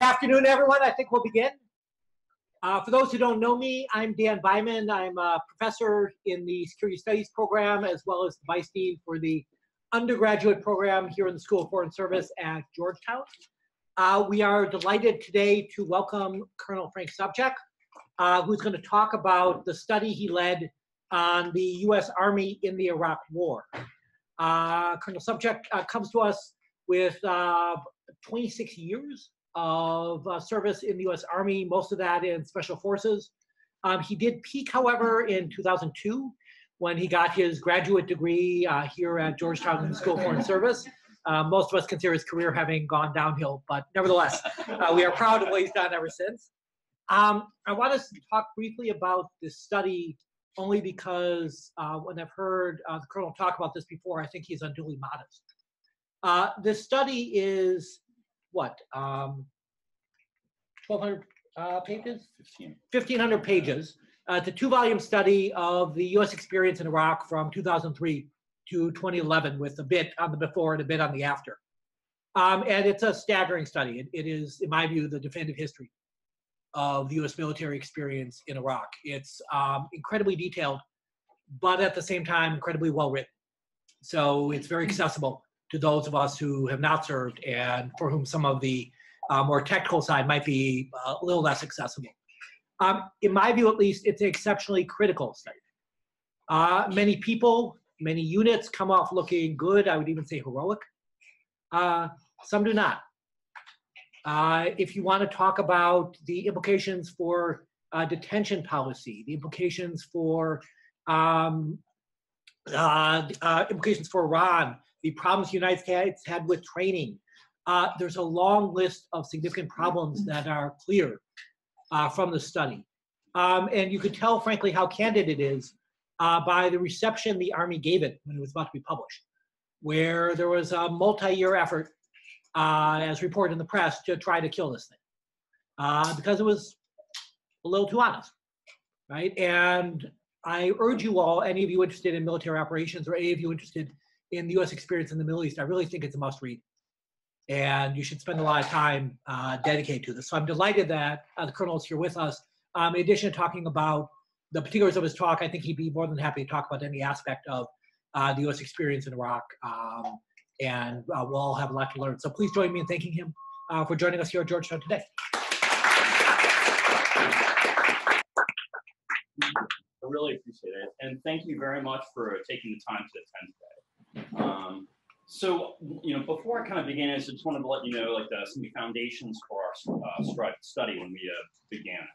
afternoon, everyone. I think we'll begin. Uh, for those who don't know me, I'm Dan Byman. I'm a professor in the Security Studies program as well as the Vice Dean for the undergraduate program here in the School of Foreign Service at Georgetown. Uh, we are delighted today to welcome Colonel Frank Sobchak, uh, who's going to talk about the study he led on the U.S. Army in the Iraq War. Uh, Colonel Sobchak uh, comes to us with uh, 26 years of uh, service in the U.S. Army, most of that in Special Forces. Um, he did peak, however, in 2002 when he got his graduate degree uh, here at Georgetown School of Foreign Service. Uh, most of us consider his career having gone downhill, but nevertheless, uh, we are proud of what he's done ever since. Um, I want us to talk briefly about this study only because uh, when I've heard uh, the colonel talk about this before, I think he's unduly modest. This study is what, um, 1,200 uh, pages? 1,500 pages. Uh, it's a two-volume study of the U.S. experience in Iraq from 2003 to 2011 with a bit on the before and a bit on the after. Um, and it's a staggering study. It, it is, in my view, the definitive history of the U.S. military experience in Iraq. It's um, incredibly detailed, but at the same time, incredibly well written. So it's very accessible to those of us who have not served and for whom some of the uh, more technical side might be uh, a little less accessible. Um, in my view, at least, it's an exceptionally critical study. Uh, many people, many units come off looking good, I would even say heroic. Uh, some do not. Uh, if you want to talk about the implications for uh, detention policy, the implications for um, implications for Iran, the problems the United States had with training. Uh, there's a long list of significant problems that are clear uh, from the study. Um, and you could tell, frankly, how candid it is uh, by the reception the Army gave it when it was about to be published, where there was a multi-year effort, uh, as reported in the press, to try to kill this thing. Uh, because it was a little too honest, right? And I urge you all, any of you interested in military operations or any of you interested in the U.S. experience in the Middle East, I really think it's a must read. And you should spend a lot of time uh, dedicated to this. So I'm delighted that uh, the Colonel is here with us. Um, in addition to talking about the particulars of his talk, I think he'd be more than happy to talk about any aspect of uh, the U.S. experience in Iraq. Um, and uh, we'll all have a lot to learn. So please join me in thanking him uh, for joining us here at Georgetown today. I really appreciate it. And thank you very much for taking the time to attend today. Um, so, you know, before I kind of begin, I just wanted to let you know, like, the, some of the foundations for our uh, study when we uh, began.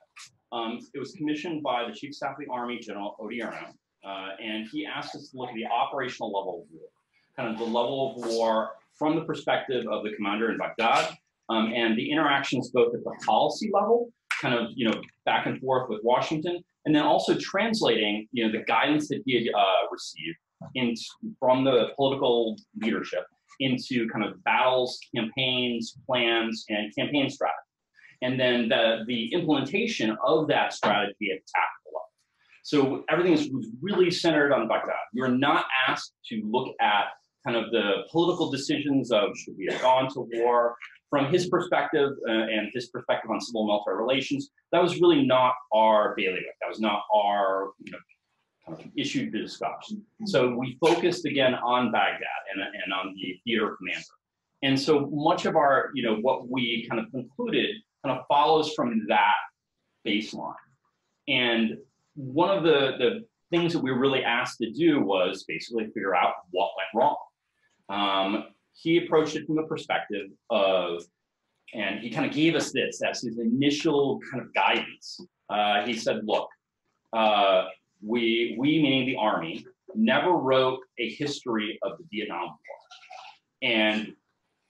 Um, it was commissioned by the Chief Staff of the Army, General Odierno, uh, and he asked us to look at the operational level of war, kind of the level of war from the perspective of the commander in Baghdad, um, and the interactions both at the policy level, kind of, you know, back and forth with Washington, and then also translating, you know, the guidance that he had uh, received in, from the political leadership into kind of battles, campaigns, plans, and campaign strategy. And then the, the implementation of that strategy at the tactical level. So everything was really centered on Baghdad. You're not asked to look at kind of the political decisions of should we have gone to war from his perspective uh, and his perspective on civil military relations. That was really not our bailiwick. That was not our you know, issue to discuss. So we focused again on Baghdad and, and on the theater commander. And so much of our, you know, what we kind of concluded kind of follows from that baseline. And one of the, the things that we were really asked to do was basically figure out what went wrong. Um, he approached it from the perspective of, and he kind of gave us this as his initial kind of guidance. Uh, he said, look, uh, we, we meaning the Army, never wrote a history of the Vietnam War. And,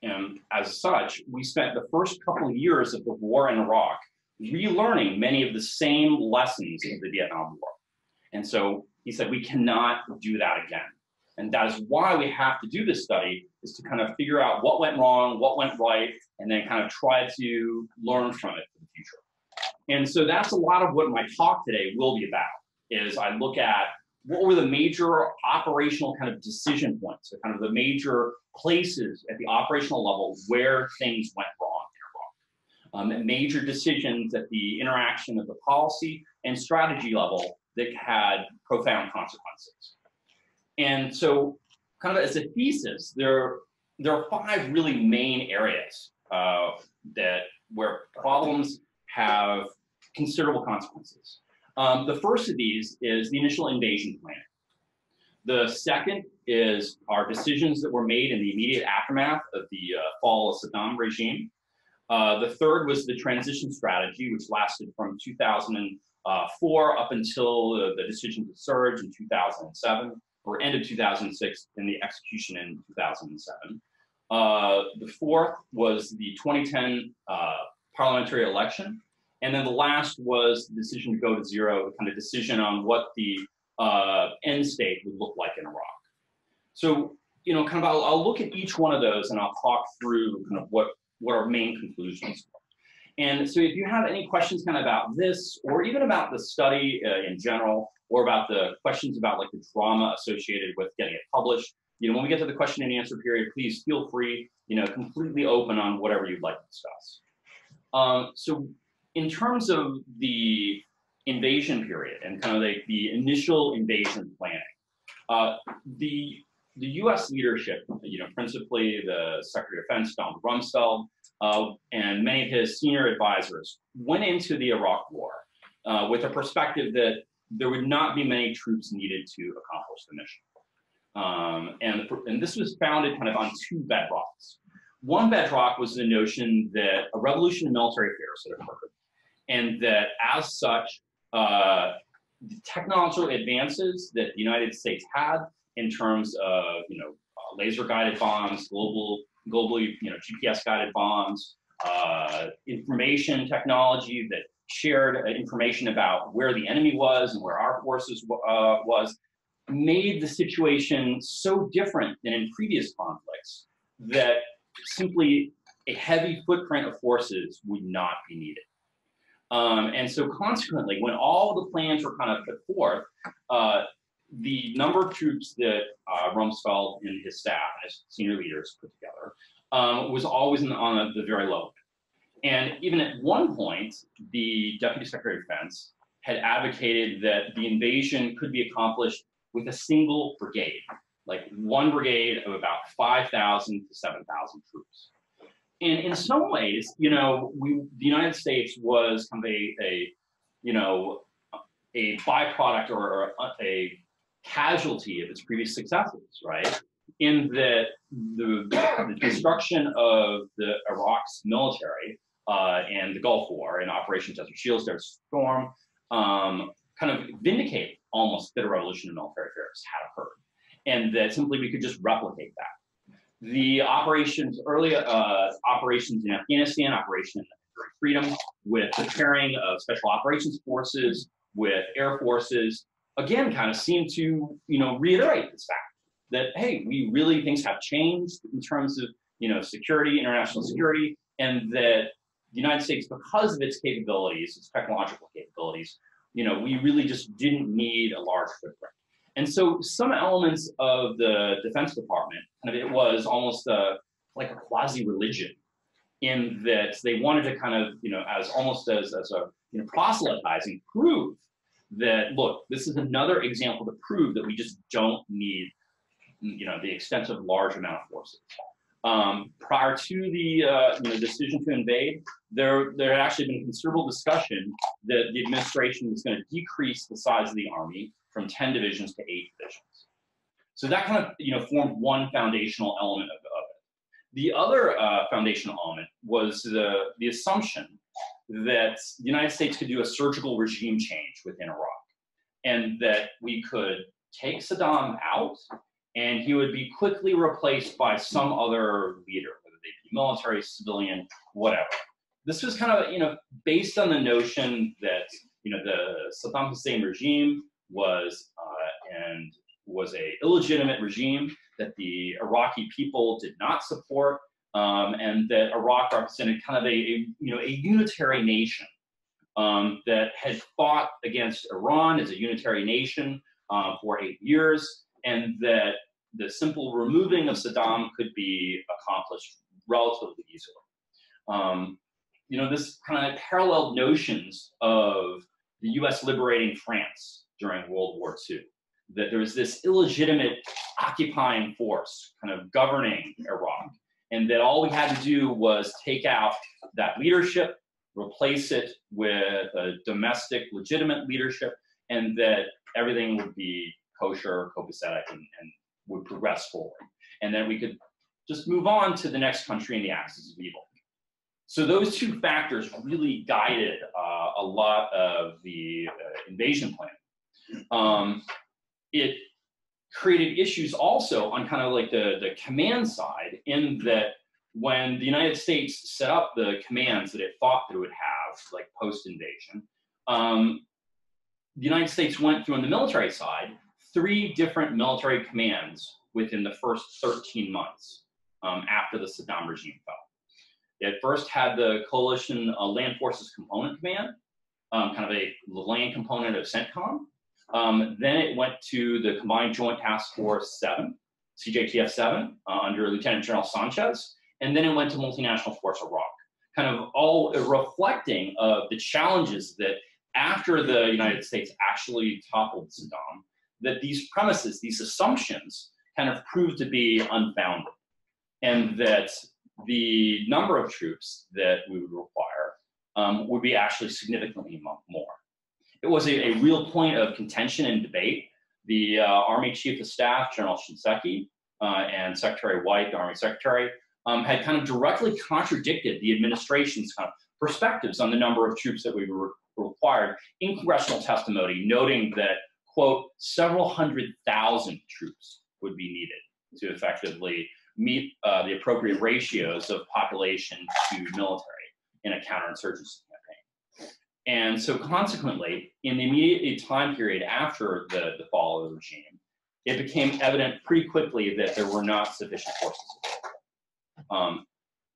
and as such, we spent the first couple of years of the war in Iraq relearning many of the same lessons of the Vietnam War. And so he said, we cannot do that again. And that is why we have to do this study, is to kind of figure out what went wrong, what went right, and then kind of try to learn from it for the future. And so that's a lot of what my talk today will be about is I look at what were the major operational kind of decision points, so kind of the major places at the operational level where things went wrong um, major decisions at the interaction of the policy and strategy level that had profound consequences. And so, kind of as a thesis, there, there are five really main areas uh, that where problems have considerable consequences. Um, the first of these is the initial invasion plan. The second is our decisions that were made in the immediate aftermath of the uh, fall of Saddam regime. Uh, the third was the transition strategy, which lasted from 2004 up until uh, the decision to surge in 2007, or end of 2006, and the execution in 2007. Uh, the fourth was the 2010 uh, parliamentary election. And then the last was the decision to go to zero, the kind of decision on what the uh, end state would look like in Iraq. So, you know, kind of I'll, I'll, look at each one of those and I'll talk through kind of what, what our main conclusions were. And so if you have any questions kind of about this or even about the study uh, in general or about the questions about like the drama associated with getting it published, you know, when we get to the question and answer period, please feel free, you know, completely open on whatever you'd like to discuss. Um, so in terms of the invasion period and kind of like the initial invasion planning, uh, the the U.S. leadership, you know, principally the Secretary of Defense Donald Rumsfeld uh, and many of his senior advisors, went into the Iraq War uh, with a perspective that there would not be many troops needed to accomplish the mission. Um, and, and this was founded kind of on two bedrocks. One bedrock was the notion that a revolution in military affairs had occurred, and that as such, uh, the technological advances that the United States had in terms of you know uh, laser guided bombs, global globally you know GPS guided bombs, uh, information technology that shared uh, information about where the enemy was and where our forces uh, was made the situation so different than in previous conflicts that simply a heavy footprint of forces would not be needed. Um, and so consequently, when all the plans were kind of put forth, uh, the number of troops that uh, Rumsfeld and his staff and his senior leaders put together um, was always the, on the very low. And even at one point, the Deputy Secretary of Defense had advocated that the invasion could be accomplished with a single brigade, like one brigade of about 5,000 to 7,000 troops. And in some ways, you know, we, the United States was kind of a, a you know, a byproduct or a, a casualty of its previous successes, right? In that the, the destruction of the Iraq's military uh, and the Gulf War and Operation Desert Shield, Desert Storm, um, kind of vindicate almost that a revolution in military affairs had occurred, and that simply we could just replicate that. The operations, early uh, operations in Afghanistan, Operation Freedom, with the pairing of special operations forces with air forces, again, kind of seem to you know reiterate this fact that hey, we really things have changed in terms of you know security, international security, and that the United States, because of its capabilities, its technological capabilities, you know, we really just didn't need a large footprint. And so some elements of the Defense Department, kind of it was almost a, like a quasi-religion in that they wanted to kind of, you know, as almost as, as a, you know, proselytizing, prove that, look, this is another example to prove that we just don't need, you know, the extensive large amount of forces. Um, prior to the uh, you know, decision to invade, there, there had actually been considerable discussion that the administration was going to decrease the size of the army from 10 divisions to eight divisions. So that kind of you know, formed one foundational element of, of it. The other uh, foundational element was the, the assumption that the United States could do a surgical regime change within Iraq and that we could take Saddam out and he would be quickly replaced by some other leader, whether they be military, civilian, whatever. This was kind of, you know, based on the notion that, you know, the Saddam Hussein regime was uh, and was a illegitimate regime that the Iraqi people did not support, um, and that Iraq represented kind of a, a you know a unitary nation um, that had fought against Iran as a unitary nation uh, for eight years, and that the simple removing of Saddam could be accomplished relatively easily. Um, you know, this kind of paralleled notions of the U.S. liberating France during World War II. That there was this illegitimate occupying force kind of governing Iraq, and that all we had to do was take out that leadership, replace it with a domestic, legitimate leadership, and that everything would be kosher, copacetic, and, and would progress forward. And then we could just move on to the next country in the axis of evil. So those two factors really guided uh, a lot of the uh, invasion plan. Um, it created issues also on kind of like the, the command side in that when the United States set up the commands that it thought that it would have, like post-invasion, um, the United States went through on the military side three different military commands within the first 13 months um, after the Saddam regime fell. It first had the Coalition uh, Land Forces Component Command, um, kind of a land component of CENTCOM. Um, then it went to the Combined Joint Task Force 7, CJTF 7, uh, under Lieutenant General Sanchez. And then it went to Multinational Force Iraq, kind of all reflecting of the challenges that after the United States actually toppled Saddam, that these premises, these assumptions, kind of proved to be unfounded. And that the number of troops that we would require um, would be actually significantly more. It was a, a, real point of contention and debate. The uh, Army Chief of Staff, General Shinseki, uh, and Secretary White, the Army Secretary, um, had kind of directly contradicted the administration's kind of perspectives on the number of troops that we were required in congressional testimony, noting that, quote, several hundred thousand troops would be needed to effectively meet uh, the appropriate ratios of population to military in a counterinsurgency. And so consequently, in the immediate time period after the, the fall of the regime, it became evident pretty quickly that there were not sufficient forces um,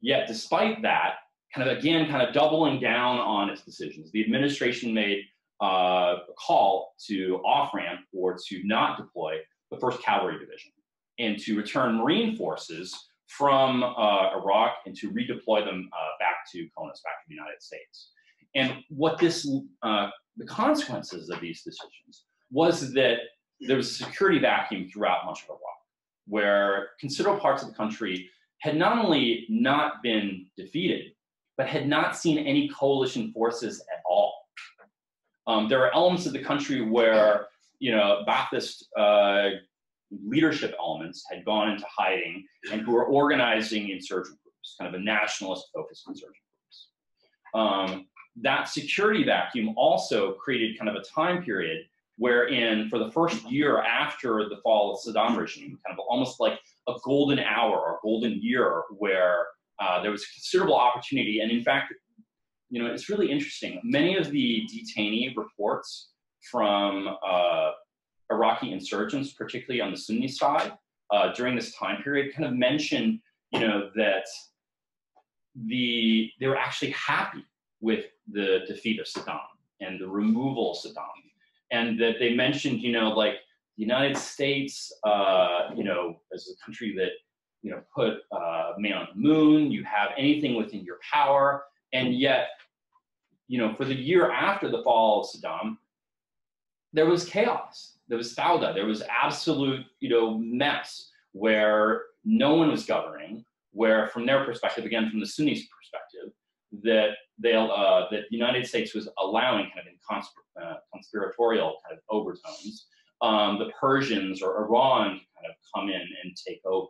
yet despite that, kind of again, kind of doubling down on its decisions, the administration made uh, a call to off ramp or to not deploy the 1st Cavalry Division and to return Marine forces from uh, Iraq and to redeploy them uh, back to CONUS, back to the United States. And what this, uh, the consequences of these decisions was that there was a security vacuum throughout much of Iraq, where considerable parts of the country had not only not been defeated, but had not seen any coalition forces at all. Um, there are elements of the country where, you know, Ba'athist uh, leadership elements had gone into hiding and who were organizing insurgent groups, kind of a nationalist focused insurgent groups. Um, that security vacuum also created kind of a time period wherein, for the first year after the fall of Saddam regime, kind of almost like a golden hour or golden year where uh, there was considerable opportunity. And in fact, you know, it's really interesting. Many of the detainee reports from uh, Iraqi insurgents, particularly on the Sunni side, uh, during this time period, kind of mention, you know, that the they were actually happy with the defeat of Saddam and the removal of Saddam, and that they mentioned, you know, like the United States, uh, you know, as a country that you know put uh, man on the moon, you have anything within your power, and yet, you know, for the year after the fall of Saddam, there was chaos, there was fauda, there was absolute, you know, mess where no one was governing. Where, from their perspective, again from the Sunnis' perspective, that they uh, that the United States was allowing kind of in uh, conspiratorial kind of overtones um, the Persians or Iran kind of come in and take over.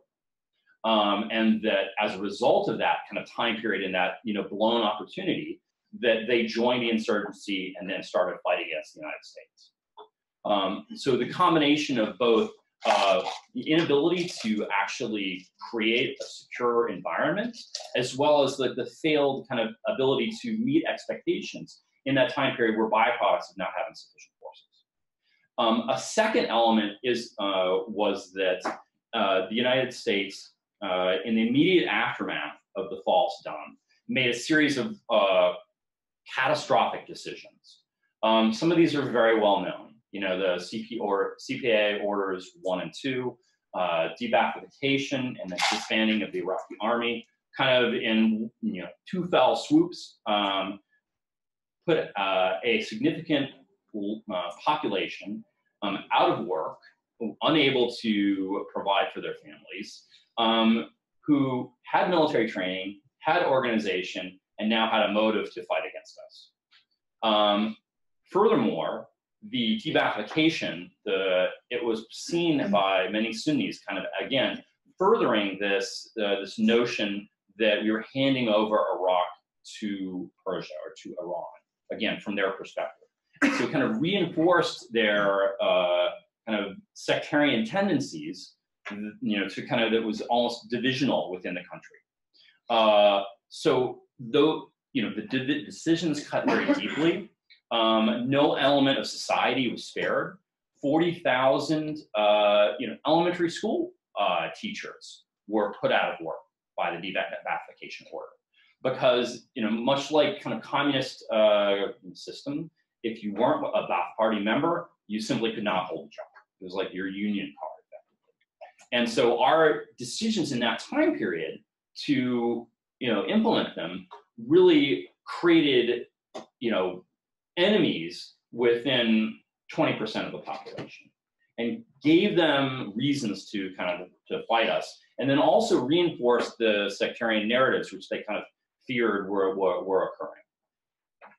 Um, and that as a result of that kind of time period and that you know blown opportunity, that they joined the insurgency and then started fighting against the United States. Um, so the combination of both uh, the inability to actually create a secure environment, as well as the, the failed kind of ability to meet expectations in that time period were byproducts of not having sufficient um, a second element is uh, was that uh, the United States, uh, in the immediate aftermath of the of Saddam, made a series of uh, catastrophic decisions. Um, some of these are very well known. You know, the CP or CPA orders one and two, uh, and the disbanding of the Iraqi army, kind of in you know two fell swoops, um, put uh, a significant uh, population um, out of work, unable to provide for their families, um, who had military training, had organization, and now had a motive to fight against us. Um, furthermore, the de-Baathification, the it was seen by many Sunnis, kind of again furthering this uh, this notion that we were handing over Iraq to Persia or to Iran, again from their perspective. So kind of reinforced their uh, kind of sectarian tendencies, you know, to kind of that was almost divisional within the country. Uh, so though you know the decisions cut very deeply, um, no element of society was spared. Forty thousand, uh, you know, elementary school uh, teachers were put out of work by the de-Baathification order. Because you know much like kind of communist uh, system if you weren't a Ba'ath Party member you simply could not hold a job. It was like your union card and so our decisions in that time period to you know implement them really created you know enemies within 20% of the population and gave them reasons to kind of to fight us, and then also reinforced the sectarian narratives which they kind of feared were, were, were occurring.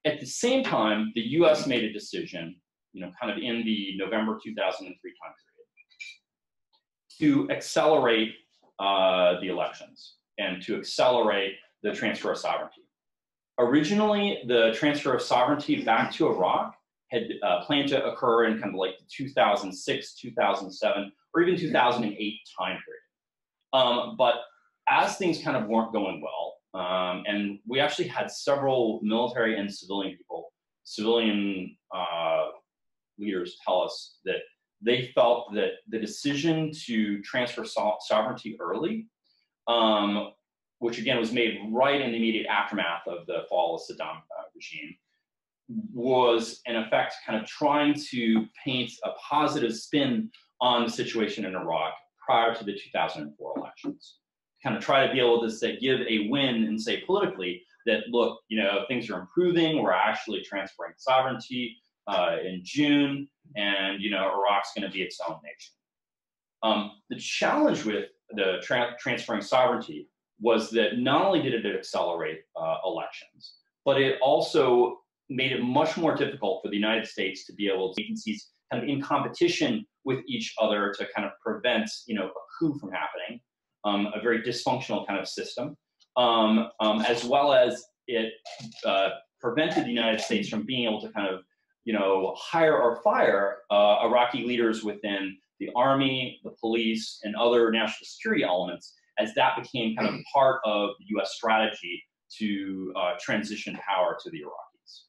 At the same time, the U.S. made a decision, you know, kind of in the November 2003 time period, to accelerate uh, the elections and to accelerate the transfer of sovereignty. Originally, the transfer of sovereignty back to Iraq had uh, planned to occur in kind of like the 2006, 2007, or even 2008 time period. Um, but as things kind of weren't going well, um, and we actually had several military and civilian people, civilian uh, leaders tell us that they felt that the decision to transfer so- sovereignty early, um, which again was made right in the immediate aftermath of the fall of Saddam uh, regime, was in effect kind of trying to paint a positive spin on the situation in Iraq prior to the 2004 elections. Kind of try to be able to say, give a win and say politically that, look, you know, things are improving, we're actually transferring sovereignty uh, in June, and, you know, Iraq's going to be its own nation. Um, the challenge with the tra- transferring sovereignty was that not only did it accelerate uh, elections, but it also made it much more difficult for the United States to be able to agencies kind of in competition with each other to kind of prevent you know a coup from happening, um, a very dysfunctional kind of system, um, um, as well as it uh, prevented the United States from being able to kind of you know hire or fire uh, Iraqi leaders within the army, the police, and other national security elements as that became kind of part of the U.S. strategy to uh, transition power to the Iraqis.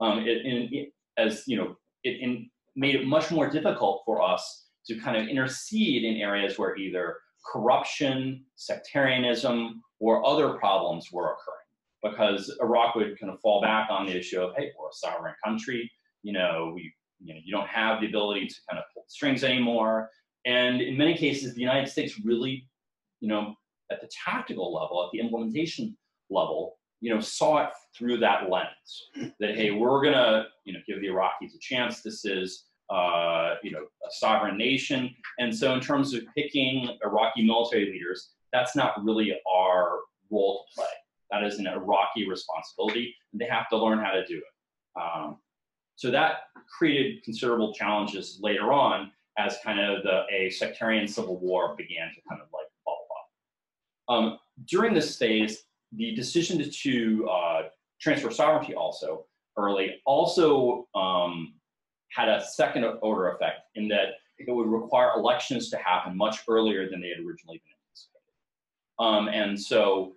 um, it, it, as you know, it in, made it much more difficult for us to kind of intercede in areas where either corruption, sectarianism, or other problems were occurring. Because Iraq would kind of fall back on the issue of, hey, we're a sovereign country. You know, we, you know, you don't have the ability to kind of pull strings anymore. And in many cases, the United States really, you know, at the tactical level, at the implementation level, you know, saw it through that lens that, hey, we're going to, you know, give the Iraqis a chance. This is, uh, you know, a sovereign nation. And so in terms of picking Iraqi military leaders, that's not really our role to play. That is an Iraqi responsibility, and they have to learn how to do it. Um, so that created considerable challenges later on as kind of the, a sectarian civil war began to kind of like. Um, during this phase, the decision to uh, transfer sovereignty also early also um, had a second order effect in that it would require elections to happen much earlier than they had originally been anticipated. Um, and so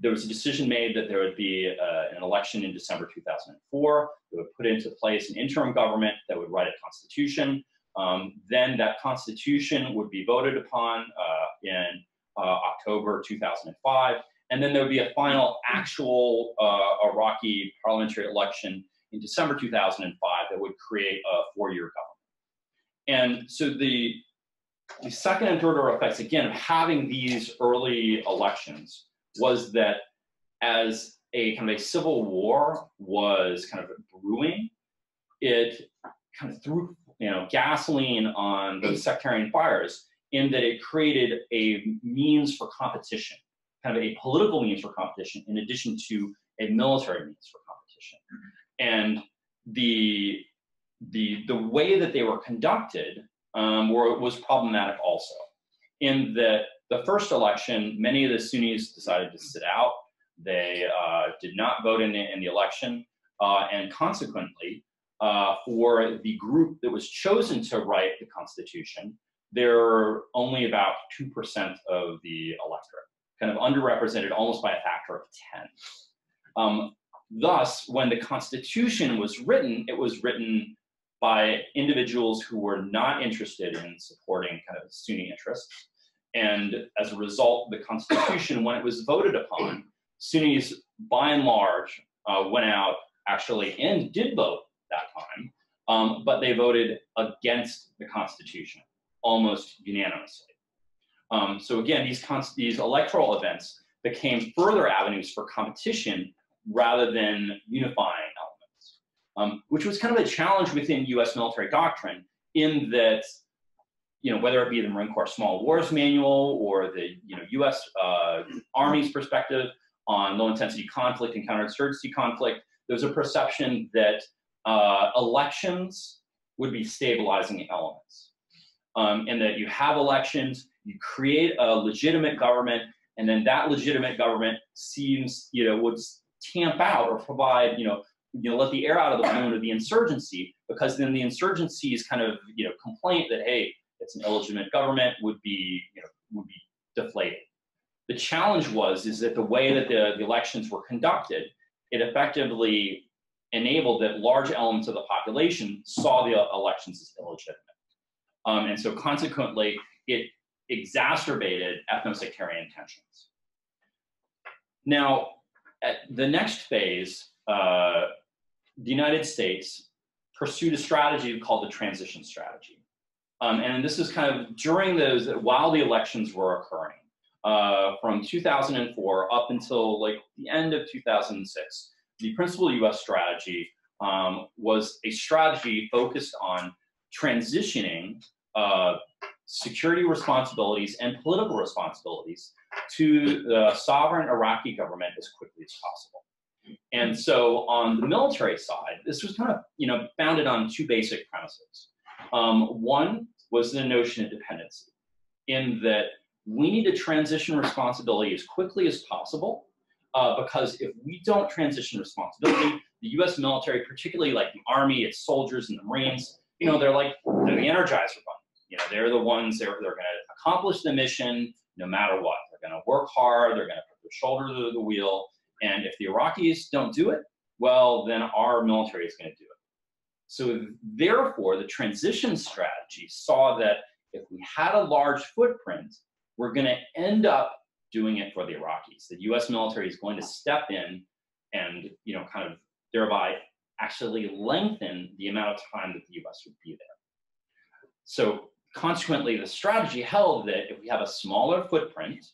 there was a decision made that there would be uh, an election in December 2004 that would put into place an interim government that would write a constitution. Um, then that constitution would be voted upon uh, in October 2005, and then there would be a final actual uh, Iraqi parliamentary election in December 2005 that would create a four-year government. And so the, the second and third order effects, again, of having these early elections was that as a kind of a civil war was kind of brewing, it kind of threw you know gasoline on those sectarian fires in that it created a means for competition, kind of a political means for competition, in addition to a military means for competition. And the the the way that they were conducted um, were, was problematic also, in that the first election, many of the Sunnis decided to sit out. They uh, did not vote in the, in the election, uh, and consequently, uh, for the group that was chosen to write the Constitution, they're only about 2% of the electorate, kind of underrepresented almost by a factor of 10. Um, thus, when the Constitution was written, it was written by individuals who were not interested in supporting kind of Sunni interests. And as a result, the Constitution, when it was voted upon, Sunnis, by and large, uh, went out actually and did vote that time, um, but they voted against the Constitution almost unanimously. Um, so again, these, these electoral events became further avenues for competition rather than unifying elements, um, which was kind of a challenge within U.S. military doctrine in that, you know, whether it be the Marine Corps Small Wars Manual or the, you know, U.S. Uh, Army's perspective on low-intensity conflict and counterinsurgency conflict, there was a perception that uh, elections would be stabilizing elements um, and that you have elections, you create a legitimate government, and then that legitimate government seems, you know, would tamp out or provide, you know, you know, let the air out of the balloon of the insurgency, because then the insurgency's kind of, you know, complaint that hey, it's an illegitimate government would be, you know, would be deflated. The challenge was is that the way that the, the elections were conducted, it effectively enabled that large elements of the population saw the elections as illegitimate. Um, and so consequently, it exacerbated ethno-sectarian tensions. Now, at the next phase, uh, the United States pursued a strategy called the transition strategy. Um, and this is kind of during those, while the elections were occurring, uh, from 2004 up until like the end of 2006, the principal US strategy um, was a strategy focused on transitioning uh, security responsibilities and political responsibilities to the sovereign Iraqi government as quickly as possible. And so on the military side, this was kind of you know founded on two basic premises. Um, one was the notion of dependency, in that we need to transition responsibility as quickly as possible, uh, because if we don't transition responsibility, the U.S. military, particularly like the Army, its soldiers and the Marines, you know, they're like they're the Energizer Bunny. You know, they're the ones that are, they're going to accomplish the mission no matter what. They're going to work hard. They're going to put their shoulder to the wheel. And if the Iraqis don't do it, well, then our military is going to do it. So therefore, the transition strategy saw that if we had a large footprint, we're going to end up doing it for the Iraqis. The U.S. military is going to step in and, you know, kind of thereby actually lengthen the amount of time that the U.S. would be there. So consequently, the strategy held that if we have a smaller footprint,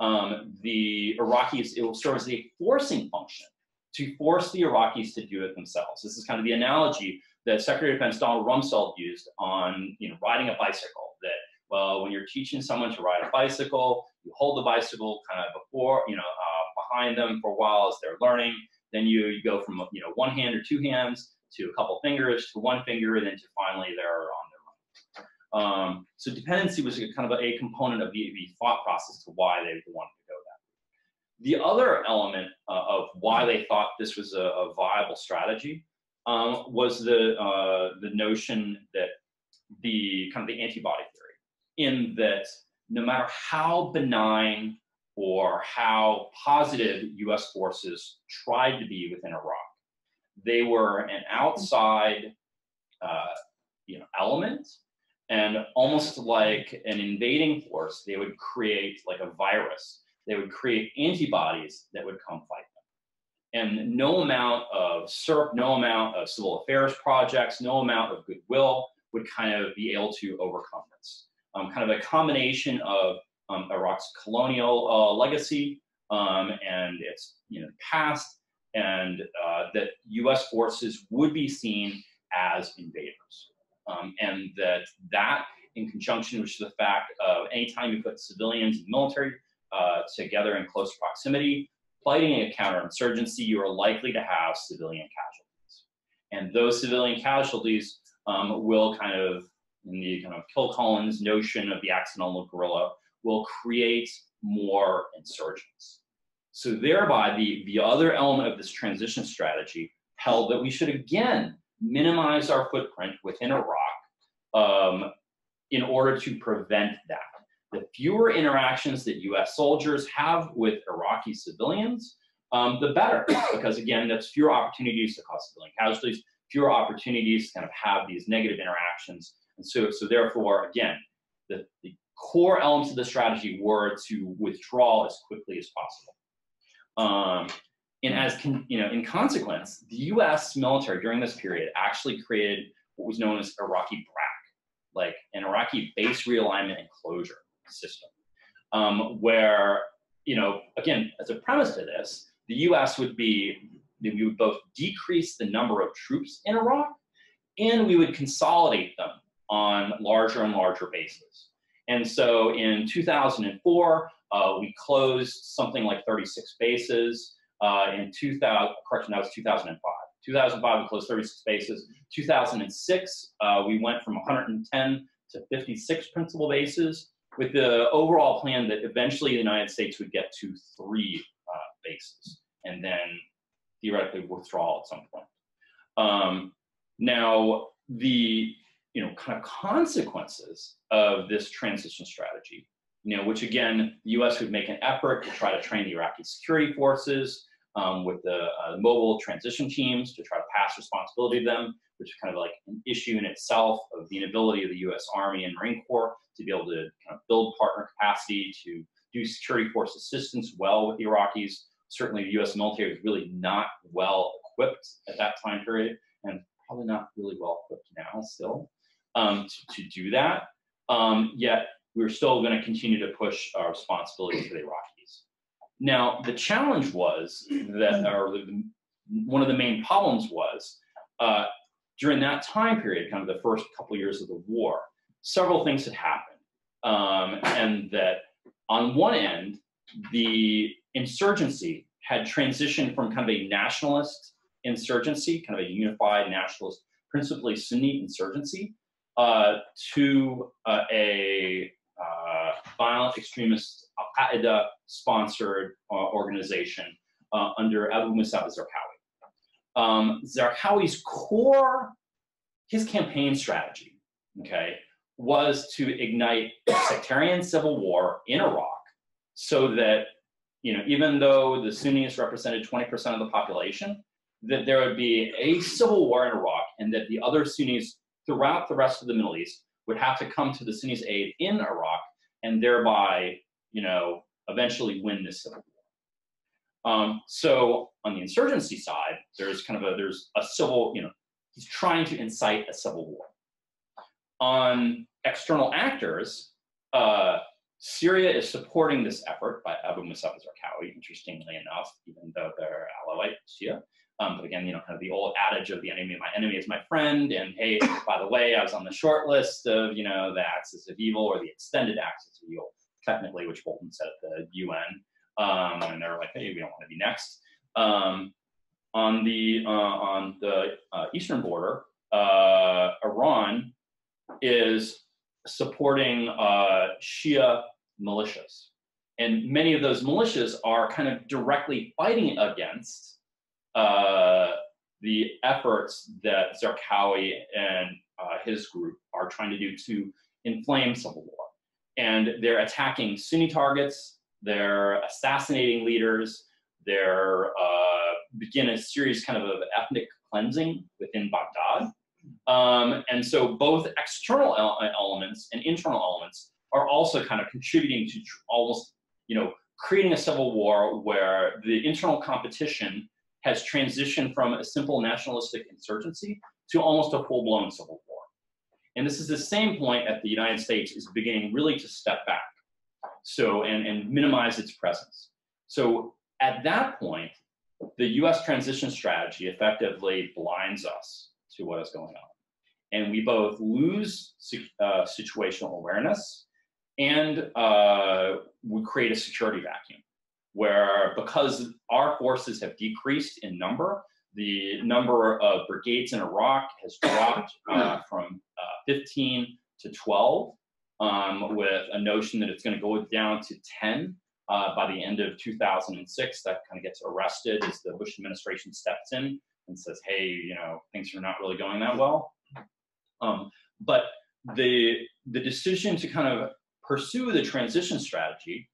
um, the Iraqis, it will serve as a forcing function to force the Iraqis to do it themselves. This is kind of the analogy that Secretary of Defense Donald Rumsfeld used on you know, riding a bicycle. That, well, when you're teaching someone to ride a bicycle, you hold the bicycle kind of before, you know, uh, behind them for a while as they're learning. Then you, you go from, you know, one hand or two hands to a couple fingers to one finger, and then to finally they're um, so dependency was kind of a, a component of the, the, thought process to why they wanted to go that. The other element uh, of why they thought this was a, a viable strategy um, was the uh, the notion that the kind of the antibody theory, in that no matter how benign or how positive U.S. forces tried to be within Iraq, they were an outside, uh, you know, element and almost like an invading force, they would create like a virus. They would create antibodies that would come fight them. And no amount of CERP, no amount of civil affairs projects, no amount of goodwill would kind of be able to overcome this. Um, kind of a combination of um, Iraq's colonial uh, legacy um, and its you know past, and uh, that U.S. forces would be seen as invaders, um, and that that in conjunction with the fact of anytime you put civilians and military uh, together in close proximity, fighting a counterinsurgency, you are likely to have civilian casualties, and those civilian casualties um, will kind of in the kind of Kilcullen's notion of the accidental guerrilla will create more insurgents. So thereby, the, the other element of this transition strategy held that we should again minimize our footprint within Iraq um, in order to prevent that. The fewer interactions that US soldiers have with Iraqi civilians, um, the better, because again, that's fewer opportunities to cause civilian casualties, fewer opportunities to kind of have these negative interactions. And so, so therefore, again, the, the core elements of the strategy were to withdraw as quickly as possible. Um, and as con, you know, in consequence, the U.S. military during this period actually created what was known as Iraqi BRAC, like an Iraqi base realignment and closure system, um, where you know, again, as a premise to this, the U.S. would be we would both decrease the number of troops in Iraq, and we would consolidate them on larger and larger bases. And so in 2004, uh, we closed something like 36 bases. Uh, in 2000, correction, that was 2005. 2005, we closed 36 bases. 2006, uh, we went from 110 to 56 principal bases with the overall plan that eventually the United States would get to three uh, bases and then theoretically withdraw at some point. Um, now, the you know kind of consequences of this transition strategy you know, which again, the U.S. would make an effort to try to train the Iraqi security forces um, with the uh, mobile transition teams to try to pass responsibility to them, which is kind of like an issue in itself of the inability of the U.S. Army and Marine Corps to be able to kind of build partner capacity to do security force assistance well with the Iraqis. Certainly, the U.S. military was really not well equipped at that time period, and probably not really well equipped now still um, to, to do that. Um, yet we are still going to continue to push our responsibility to the Iraqis. Now, the challenge was that, or the, one of the main problems was uh, during that time period, kind of the first couple years of the war, several things had happened. Um, and that on one end, the insurgency had transitioned from kind of a nationalist insurgency, kind of a unified nationalist, principally Sunni insurgency, uh, to uh, a uh, violent extremist Al Qaeda sponsored uh, organization uh, under Abu Musab Zarqawi. Um, Zarqawi's core, his campaign strategy, okay, was to ignite sectarian civil war in Iraq so that, you know, even though the Sunnis represented 20% of the population, that there would be a civil war in Iraq and that the other Sunnis throughout the rest of the Middle East would have to come to the Sunnis' aid in Iraq and thereby, you know, eventually win this civil war. Um, so on the insurgency side, there's kind of a there's a civil, you know, he's trying to incite a civil war. On external actors, uh, Syria is supporting this effort by Abu Musab al-Zarqawi, interestingly enough, even though they're Alawite Shia. Um, but again, you know, kind of the old adage of the enemy of my enemy is my friend. And hey, by the way, I was on the short list of, you know, the axis of evil or the extended axis of evil, technically, which Bolton said at the UN. Um, and they're like, hey, we don't want to be next. Um, on the uh, on the uh, eastern border, uh, Iran is supporting uh, Shia militias, and many of those militias are kind of directly fighting against uh, the efforts that Zarqawi and uh, his group are trying to do to inflame civil war. And they're attacking Sunni targets, they're assassinating leaders, they're uh, begin a series kind of of ethnic cleansing within Baghdad. Um, and so both external elements and internal elements are also kind of contributing to almost, you know, creating a civil war where the internal competition has transitioned from a simple nationalistic insurgency to almost a full-blown civil war. And this is the same point that the United States is beginning really to step back so and, and minimize its presence. So at that point, the US transition strategy effectively blinds us to what is going on. And we both lose uh, situational awareness and uh, we create a security vacuum where because our forces have decreased in number, the number of brigades in Iraq has dropped uh, from uh, 15 to 12, um, with a notion that it's going to go down to 10 uh, by the end of 2006. That kind of gets arrested as the Bush administration steps in and says, hey, you know, things are not really going that well. Um, but the, the decision to kind of pursue the transition strategy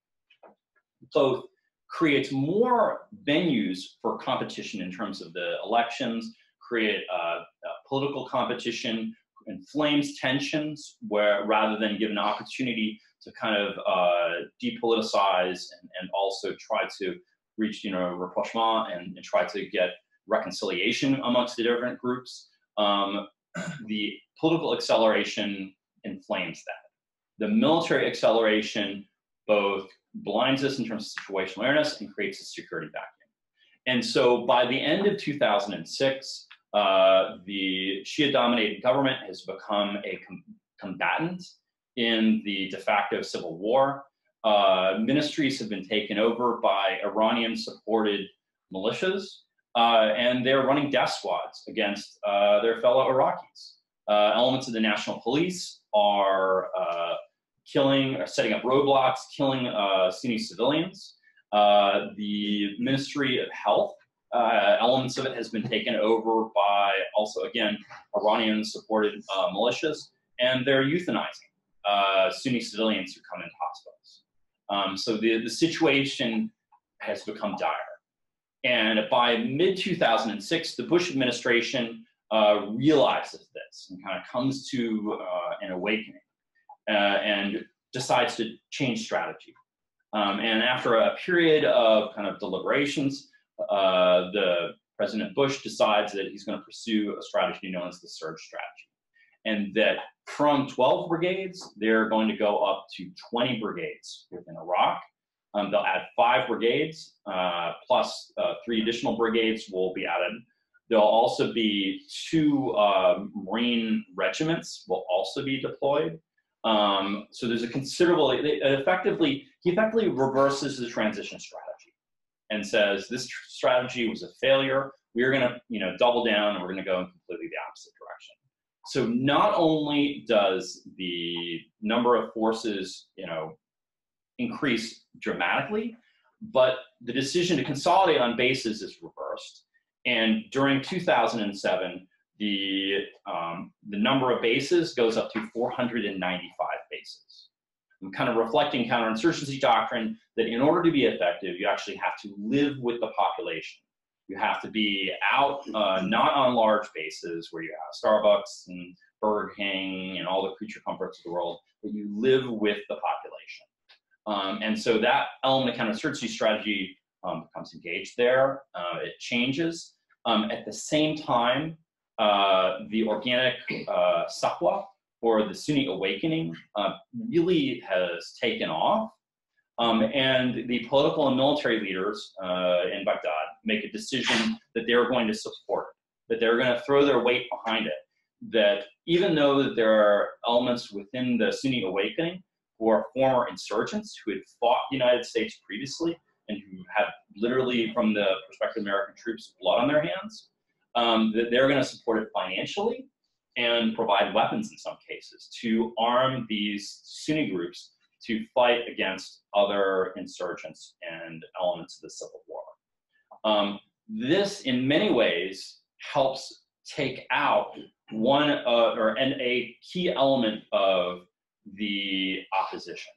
both creates more venues for competition in terms of the elections, create uh, political competition, inflames tensions where rather than give an opportunity to kind of uh, depoliticize and, and also try to reach, you know, rapprochement and, and try to get reconciliation amongst the different groups, um, the political acceleration inflames that. The military acceleration both blinds us in terms of situational awareness and creates a security vacuum. And so by the end of 2006, uh, the Shia dominated government has become a com combatant in the de facto civil war. Uh, ministries have been taken over by Iranian supported militias, uh, and they're running death squads against uh, their fellow Iraqis. Uh, elements of the national police are uh, killing or setting up roadblocks, killing uh, Sunni civilians. Uh, the Ministry of Health, uh, elements of it has been taken over by also, again, Iranian supported uh, militias, and they're euthanizing uh, Sunni civilians who come into hospitals. Um, so the, the situation has become dire. And by mid 2006, the Bush administration uh, realizes this and kind of comes to an awakening uh, and decides to change strategy. Um, and after a period of kind of deliberations, uh, the President Bush decides that he's going to pursue a strategy known as the surge strategy. And that from 12 brigades, they're going to go up to 20 brigades within Iraq. Um, they'll add five brigades, uh, plus uh, three additional brigades will be added. There'll also be two uh, Marine regiments will also be deployed. Um, so there's a considerable, effectively, he effectively reverses the transition strategy and says this strategy was a failure. We're going to, you know, double down and we're going to go in completely the opposite direction. So not only does the number of forces, you know, increase dramatically, but the decision to consolidate on bases is reversed. And during 2007, the, um, the number of bases goes up to 495 bases. I'm kind of reflecting counterinsurgency doctrine that in order to be effective, you actually have to live with the population. You have to be out, uh, not on large bases where you have Starbucks and Burger King and all the creature comforts of the world, but you live with the population. Um, and so that element of counterinsurgency strategy um, becomes engaged there. Uh, it changes. Um, at the same time, uh, the organic uh, Sahwa, or the Sunni awakening, uh, really has taken off. Um, and the political and military leaders uh, in Baghdad make a decision that they're going to support it, that they're going to throw their weight behind it. That even though there are elements within the Sunni awakening who are former insurgents who had fought the United States previously and who had literally, from the perspective of American troops, blood on their hands, um, that they're going to support it financially and provide weapons in some cases to arm these Sunni groups to fight against other insurgents and elements of the civil war. Um, this, in many ways, helps take out one or and a key element of the opposition,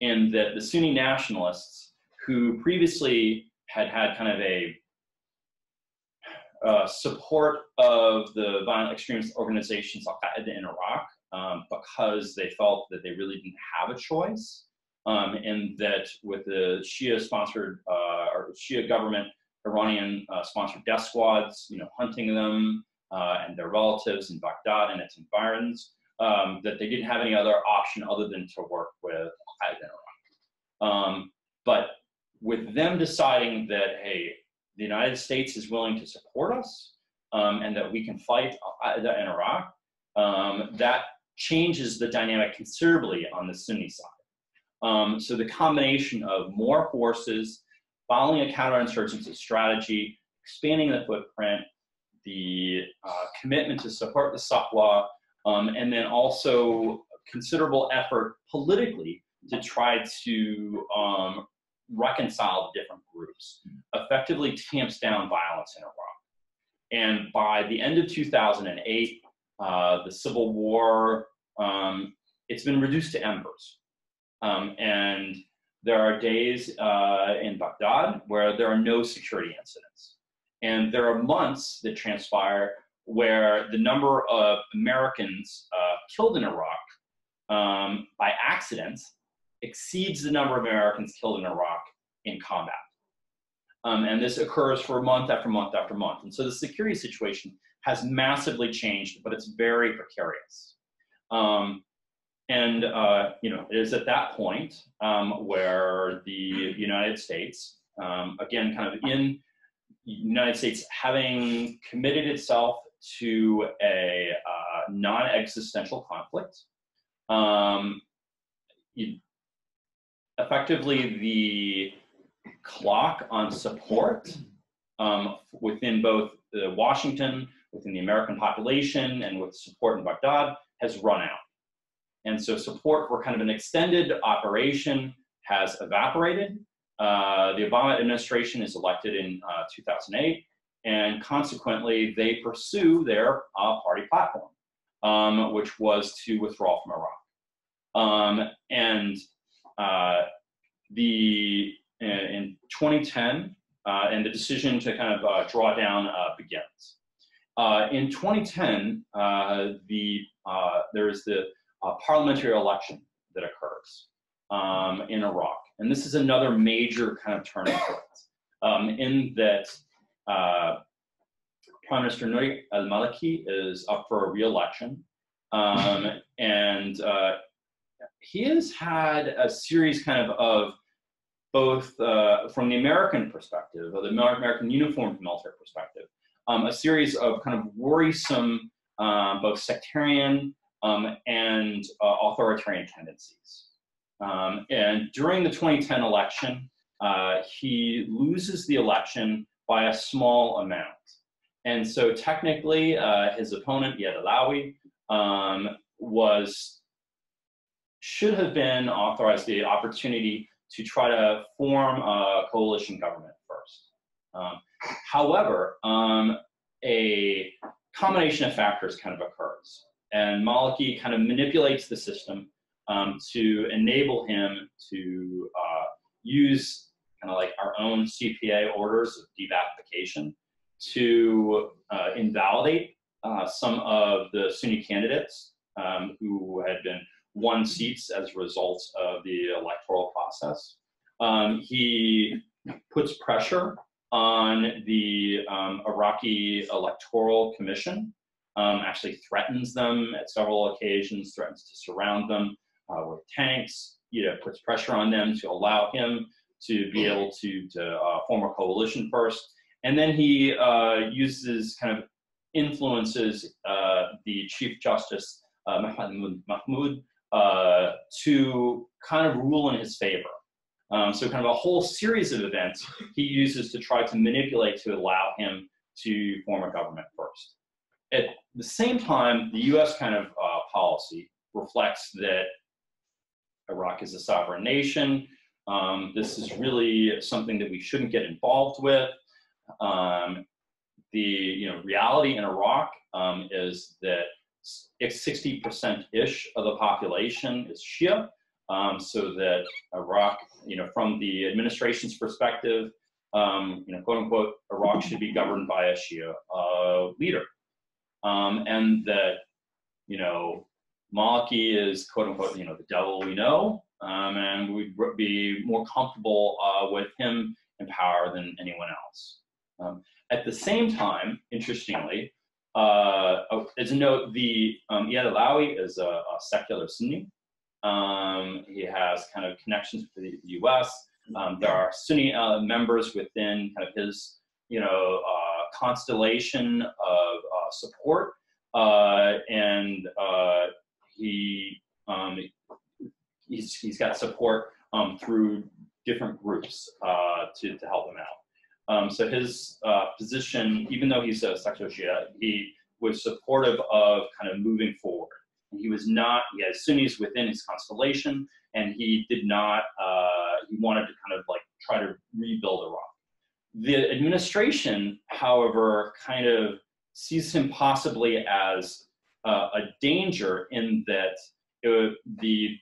in that the Sunni nationalists, who previously had had kind of a uh, support of the violent extremist organizations like Qaeda in Iraq um, because they felt that they really didn't have a choice. Um, and that with the Shia sponsored uh, or Shia government, Iranian uh, sponsored death squads, you know, hunting them uh, and their relatives in Baghdad and its environs, um, that they didn't have any other option other than to work with Al Qaeda in Iraq. Um, but with them deciding that, hey, the United States is willing to support us um, and that we can fight uh, in Iraq, um, that changes the dynamic considerably on the Sunni side. Um, so the combination of more forces, following a counterinsurgency strategy, expanding the footprint, the uh, commitment to support the Sahwa, um, and then also considerable effort politically to try to um, reconcile the different groups, effectively tamps down violence in Iraq. And by the end of 2008, uh, the civil war, um, it's been reduced to embers. Um, and there are days uh, in Baghdad where there are no security incidents. And there are months that transpire where the number of Americans uh, killed in Iraq um, by accident exceeds the number of Americans killed in Iraq in combat. Um, and this occurs for month after month after month. And so the security situation has massively changed, but it's very precarious. Um, and uh, you know, it is at that point um, where the United States, um, again, kind of in United States having committed itself to a uh, non-existential conflict, um, effectively the clock on support um, within both Washington, within the American population, and with support in Baghdad has run out. And so support for kind of an extended operation has evaporated. Uh, the Obama administration is elected in uh, 2008, and consequently, they pursue their uh, party platform, um, which was to withdraw from Iraq. Um, and uh, the in 2010, uh, and the decision to kind of uh, draw down begins. in 2010, the there is the parliamentary election that occurs um, in Iraq, and this is another major kind of turning point um, in that uh, Prime Minister Nouri al-Maliki is up for a re-election, um, and uh, he has had a series kind of of both uh, from the American perspective, or the American uniformed military perspective, um, a series of kind of worrisome, um, both sectarian um, and uh, authoritarian tendencies. Um, and during the 2010 election, uh, he loses the election by a small amount. And so technically, uh, his opponent, Iyad Allawi, um, was should have been authorized the opportunity to try to form a coalition government first. Um, however, um, a combination of factors kind of occurs, and Maliki kind of manipulates the system um, to enable him to uh, use kind of like our own CPA orders of de-Baathification to uh, invalidate uh, some of the Sunni candidates um, who had been won seats as a result of the electoral process. Um, he puts pressure on the um, Iraqi Electoral Commission, um, actually threatens them at several occasions, threatens to surround them uh, with tanks, you know, puts pressure on them to allow him to be able to, to uh, form a coalition first. And then he uh, uses kind of influences uh, the Chief Justice uh, Mahmoud, Mahmoud uh, to kind of rule in his favor. Um, so kind of a whole series of events he uses to try to manipulate to allow him to form a government first. At the same time, the U.S. kind of uh, policy reflects that Iraq is a sovereign nation. Um, this is really something that we shouldn't get involved with. Um, the you know reality in Iraq um, is that 60%-ish of the population is Shia, um, so that Iraq, you know, from the administration's perspective, um, you know, quote unquote, Iraq should be governed by a Shia uh, leader. Um, and that, you know, Maliki is quote unquote, you know, the devil we know, um, and we'd be more comfortable uh, with him in power than anyone else. Um, at the same time, interestingly, uh, oh, as a note, the um, Iyad Allawi is a, a secular Sunni. Um, he has kind of connections with the, U.S. Um, there are Sunni uh, members within kind of his, you know, uh, constellation of uh, support, uh, and uh, he um, he's he's got support um, through different groups to to help him out. Um, so his position, even though he's a sector Shia, he was supportive of kind of moving forward. He was not, he has Sunnis within his constellation, and he did not, uh, he wanted to kind of like try to rebuild Iraq. The administration, however, kind of sees him possibly as uh, a danger in that it, the,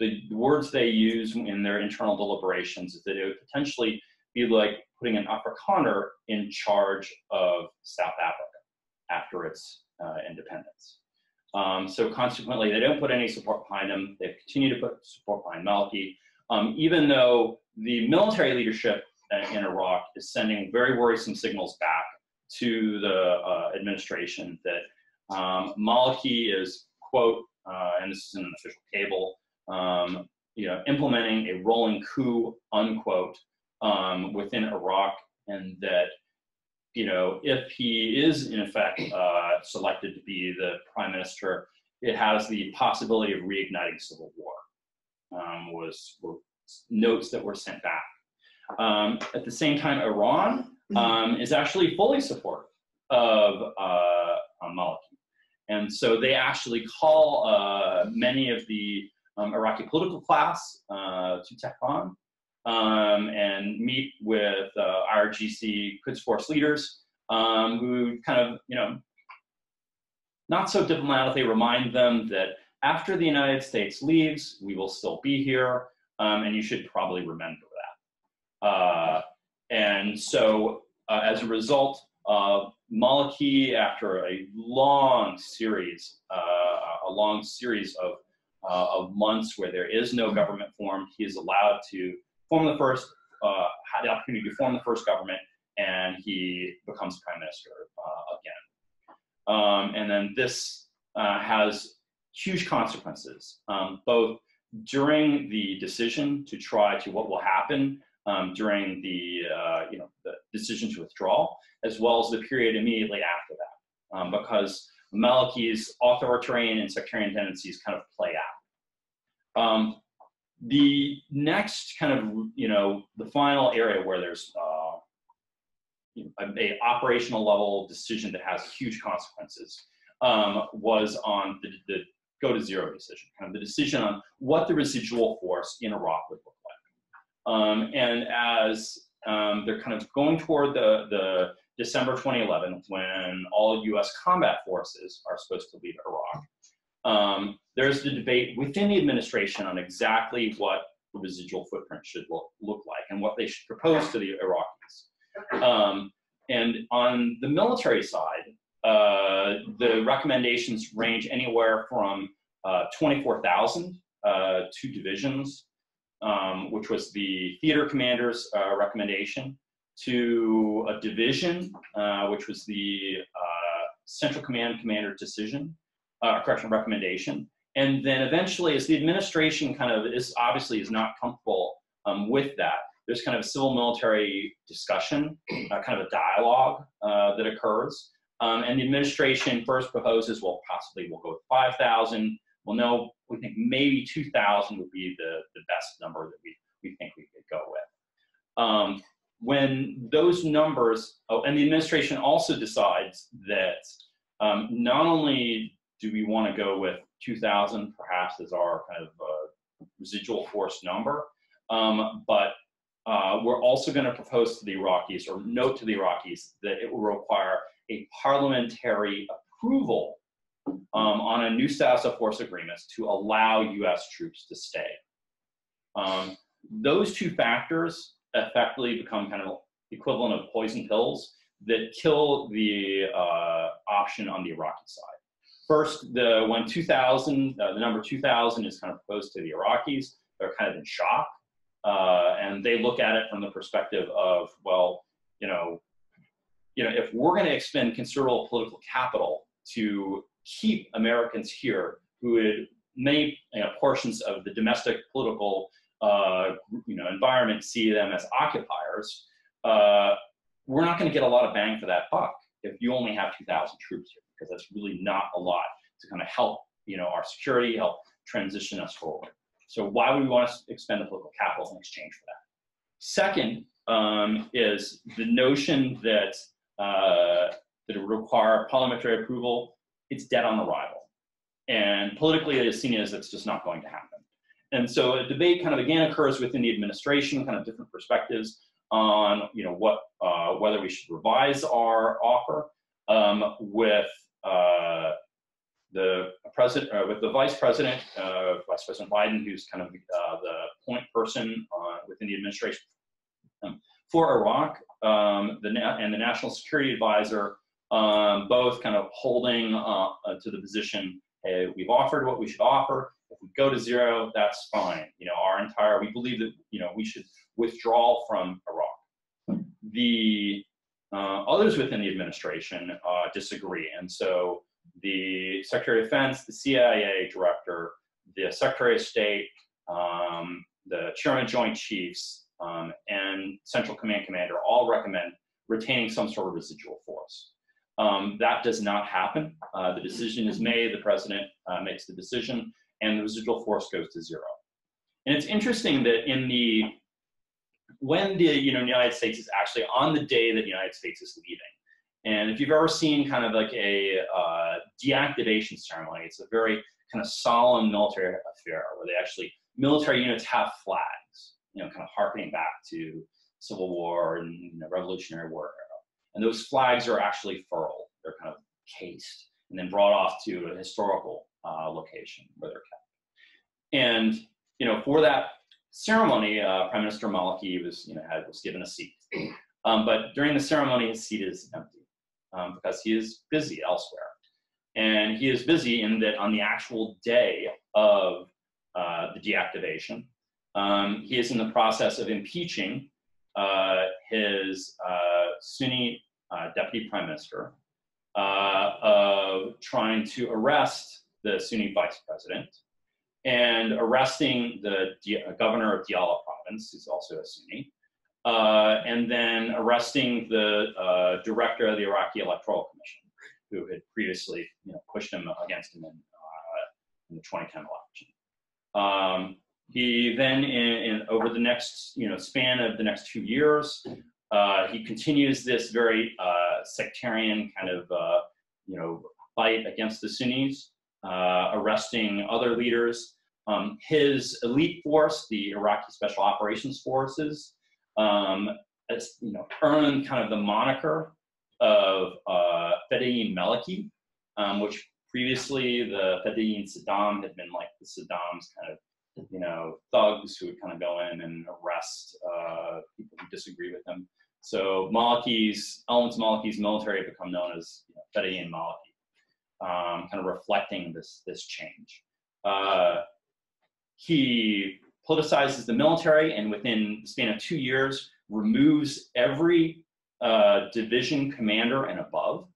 the words they use in their internal deliberations is that it would potentially be like putting an Afrikaner in charge of South Africa after its uh, independence. Um, so consequently, they don't put any support behind him. They continue to put support behind Maliki, um, even though the military leadership in Iraq is sending very worrisome signals back to the uh, administration that um, Maliki is, quote, uh, and this is in an official cable, um, you know, implementing a rolling coup, unquote, um, within Iraq, and that you know, if he is in effect uh, selected to be the prime minister, it has the possibility of reigniting civil war. Um, was were notes that were sent back. Um, at the same time, Iran mm-hmm. um, is actually fully supportive of uh, Maliki, and so they actually call uh, many of the um, Iraqi political class uh, to Tehran um, and meet with uh, IRGC Quds Force leaders um, who kind of, you know, not so diplomatically remind them that after the United States leaves, we will still be here, um, and you should probably remember that. Uh, and so, uh, as a result, uh, Maliki, after a long series, uh, a long series of, uh, of months where there is no government formed, he is allowed to form the first, uh, had the opportunity to form the first government, and he becomes prime minister uh, again. Um, and then this uh, has huge consequences, um, both during the decision to try to what will happen um, during the, uh, you know, the decision to withdraw, as well as the period immediately after that, um, because Maliki's authoritarian and sectarian tendencies kind of play out. The next kind of, you know, the final area where there's uh, a, operational level decision that has huge consequences um, was on the, the, go to zero decision, kind of the decision on what the residual force in Iraq would look like. Um, and as um, they're kind of going toward the, the December 2011, when all US combat forces are supposed to leave Iraq, um, there's the debate within the administration on exactly what the residual footprint should look, look like and what they should propose to the Iraqis. Um, and on the military side, uh, the recommendations range anywhere from uh, 24,000 uh, two divisions, um, which was the theater commander's uh, recommendation, to a division, uh, which was the uh, central command commander decision, correction recommendation. And then eventually, as the administration kind of is obviously is not comfortable um, with that, there's kind of a civil military discussion, uh, kind of a dialogue uh, that occurs. Um, and the administration first proposes, well, possibly we'll go with 5,000. Well, no, we think maybe 2,000 would be the, the best number that we, we think we could go with. Um, when those numbers, oh, and the administration also decides that um, not only do we want to go with 2,000 perhaps as our kind of uh, residual force number, um, but uh, we're also going to propose to the Iraqis or note to the Iraqis that it will require a parliamentary approval um, on a new status of force agreements to allow US troops to stay. Um, those two factors effectively become kind of equivalent of poison pills that kill the uh, option on the Iraqi side. First, the when 2000, uh, the number 2000 is kind of proposed to the Iraqis, they're kind of in shock uh, and they look at it from the perspective of, well, you know, you know, if we're going to expend considerable political capital to keep Americans here who would many you know, portions of the domestic political uh, you know, environment see them as occupiers, uh, we're not going to get a lot of bang for that buck if you only have 2,000 troops here, because that's really not a lot to kind of help, you know, our security, help transition us forward. So why would we want to expend the political capital in exchange for that? Second um, is the notion that uh, that it would require parliamentary approval. It's dead on arrival, and politically, it is seen as it's just not going to happen. And so a debate kind of again occurs within the administration, kind of different perspectives on you know what uh, whether we should revise our offer um, with uh, the president uh, with the vice president, uh, Vice President Biden, who's kind of uh, the point person within the administration um, for Iraq, um, the and the national security advisor, um, both kind of holding to the position. Hey, we've offered what we should offer. If we go to zero, that's fine. You know, our entire we believe that you know we should withdraw from Iraq. The uh, others within the administration uh, disagree, and so the Secretary of Defense, the CIA director, the Secretary of State, um, the Chairman of Joint Chiefs, um, and Central Command Commander all recommend retaining some sort of residual force. Um, that does not happen. Uh, the decision is made, the president uh, makes the decision, and the residual force goes to zero. And it's interesting that in the when the you know United States is actually on the day that the United States is leaving. And if you've ever seen kind of like a uh, deactivation ceremony, it's a very kind of solemn military affair where they actually military units have flags, you know, kind of harkening back to Civil War and you know, Revolutionary War era. And those flags are actually furled; they're kind of cased and then brought off to a historical uh, location where they're kept. And you know, for that ceremony, uh, Prime Minister Maliki was, you know, had, was given a seat. Um, but during the ceremony, his seat is empty um, because he is busy elsewhere. And he is busy in that on the actual day of uh, the deactivation, um, he is in the process of impeaching uh, his uh, Sunni uh, deputy prime minister, uh, of trying to arrest the Sunni vice president, and arresting the uh, governor of Diyala province, who's also a Sunni, uh, and then arresting the uh, director of the Iraqi Electoral Commission, who had previously you know, pushed him against him in, uh, in the 2010 election. Um, he then, in, in, over the next you know span of the next two years, uh, he continues this very uh, sectarian kind of you know fight against the Sunnis, arresting other leaders, um, his elite force, the Iraqi Special Operations Forces, um, you know, earned kind of the moniker of uh, Fedayeen Maliki, um, which previously the Fedayeen Saddam had been like the Saddam's kind of, you know, thugs who would kind of go in and arrest uh, people who disagree with them. So Maliki's, elements of Maliki's military have become known as you know, Fedayeen Maliki, um, kind of reflecting this, this change. Uh, he politicizes the military and within the span of two years removes every uh, division commander and above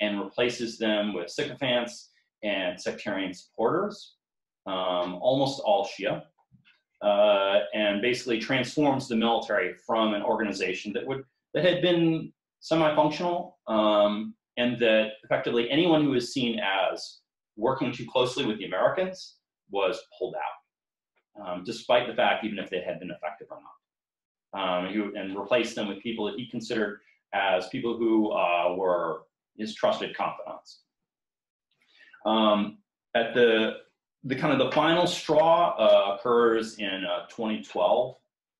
and replaces them with sycophants and sectarian supporters, um, almost all Shia, uh, and basically transforms the military from an organization that would that had been semi-functional um, and that effectively anyone who was seen as working too closely with the Americans was pulled out um, despite the fact even if they had been effective or not. Um, he, and replaced them with people that he considered as people who uh, were his trusted confidants. Um, at the the kind of the final straw uh, occurs in uh, 2012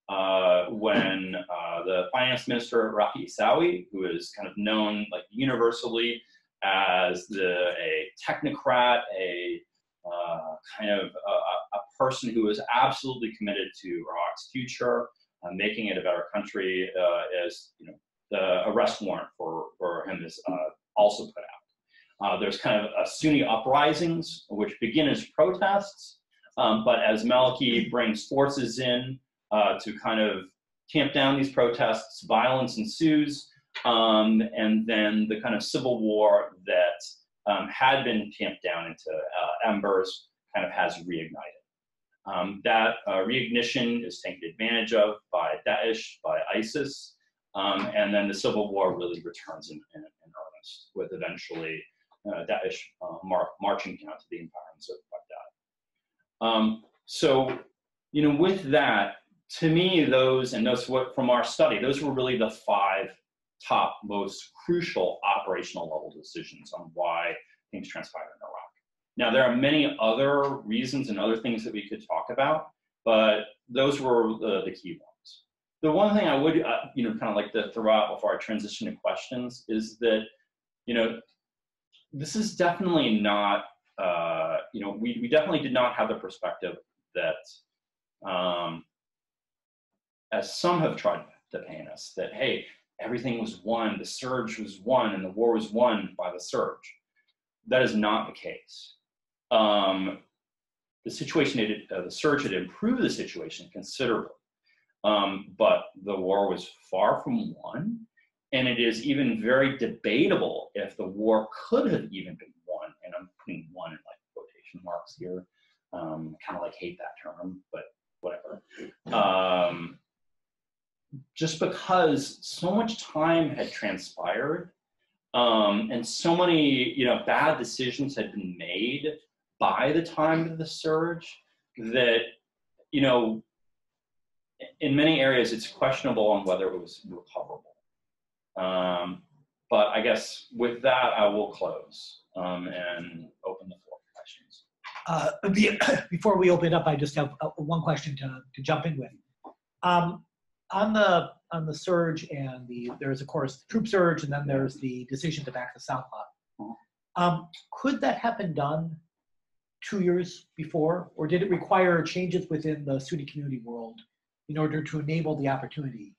uh, when uh, the finance minister Rafi Isawi, who is kind of known like universally as the a technocrat, a uh, kind of a, a, person who is absolutely committed to Iraq's future, uh, making it a better country, uh, as you know, the arrest warrant for, for him is uh, also put out. Uh, there's kind of a Sunni uprisings, which begin as protests, um, but as Maliki brings forces in uh, to kind of tamp down these protests, violence ensues, um, and then the kind of civil war that um, had been tamped down into uh, embers kind of has reignited. Um, that uh, reignition is taken advantage of by Daesh, by ISIS, um, and then the civil war really returns in, in, in earnest, with eventually uh, Daesh uh, mar marching down to the environs of Baghdad. Um, so, you know, with that, to me, those, and those what from our study, those were really the five top most crucial operational level decisions on why things transpired in Iraq. Now, there are many other reasons and other things that we could talk about, but those were the, the key ones. The one thing I would, uh, you know, kind of like to throw out before I transition to questions is that, you know, this is definitely not, uh, you know, we, we definitely did not have the perspective that, um, as some have tried to paint us, that, hey, everything was won, the surge was won, and the war was won by the surge. That is not the case. Um, the situation, uh, the surge had improved the situation considerably, um, but the war was far from won, and it is even very debatable if the war could have even been won. And I'm putting "won" in like quotation marks here. Um, kind of like hate that term, but whatever. Um, just because so much time had transpired um, and so many you know bad decisions had been made by the time of the surge that you know in many areas it's questionable on whether it was recoverable. Um, but i guess with that i will close um, and open the floor for questions. Uh, before we open it up i just have uh, one question to, to jump in with. Um, on the on the surge and the there's of course the troop surge and then there's the decision to back the South Lot. Um, could that have been done two years before, or did it require changes within the Sunni community world in order to enable the opportunity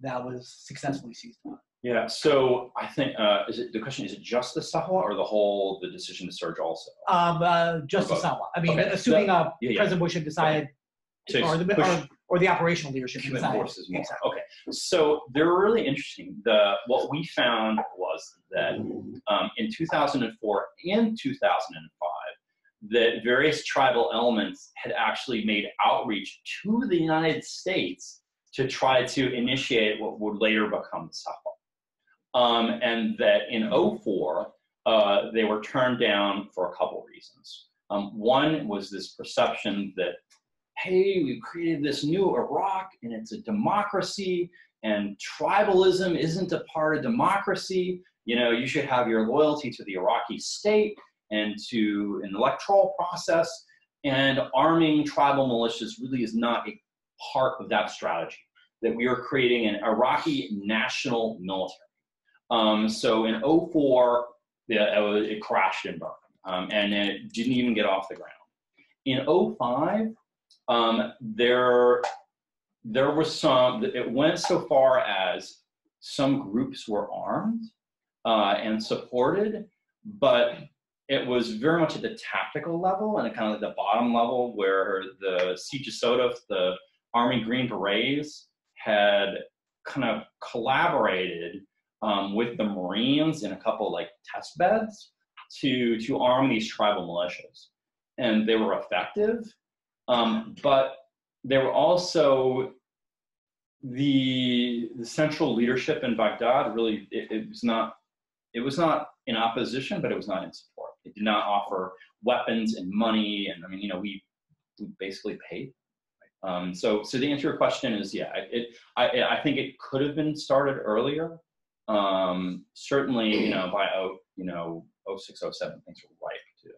that was successfully seized on? Yeah, so I think uh, is it the question? Is it just the Sahwa or the whole the decision to surge also? Um, uh, just the Sahwa. I mean, Okay. assuming uh, Yeah, yeah. President Bush had decided, or the or, or the operational leadership human decided. forces more. Exactly. Okay, so they're really interesting. The what we found was that um, in 2004 and 2005, that various tribal elements had actually made outreach to the United States to try to initiate what would later become the Sahwa. Um, and that in 04, uh, they were turned down for a couple reasons. Um, one was this perception that hey, we've created this new Iraq and it's a democracy and tribalism isn't a part of democracy. You know, you should have your loyalty to the Iraqi state and to an electoral process. And arming tribal militias really is not a part of that strategy. That we are creating an Iraqi national military. Um, so in 04, it, it crashed and burned, um, and it didn't even get off the ground. In 05, um, there there was some it went so far as some groups were armed uh, and supported but it was very much at the tactical level and kind of the bottom level where the CJSOTF, the Army Green Berets, had kind of collaborated um, with the Marines in a couple like test beds to to arm these tribal militias, and they were effective. Um, but they were also the the central leadership in Baghdad. Really, it, it was not it was not in opposition, but it was not in support. It did not offer weapons and money, and I mean, you know, we, we basically paid. Um, so, so the answer to your question is, yeah, it, I, I think it could have been started earlier. Um, certainly, you know, by oh, you know, 06, 07, things were ripe to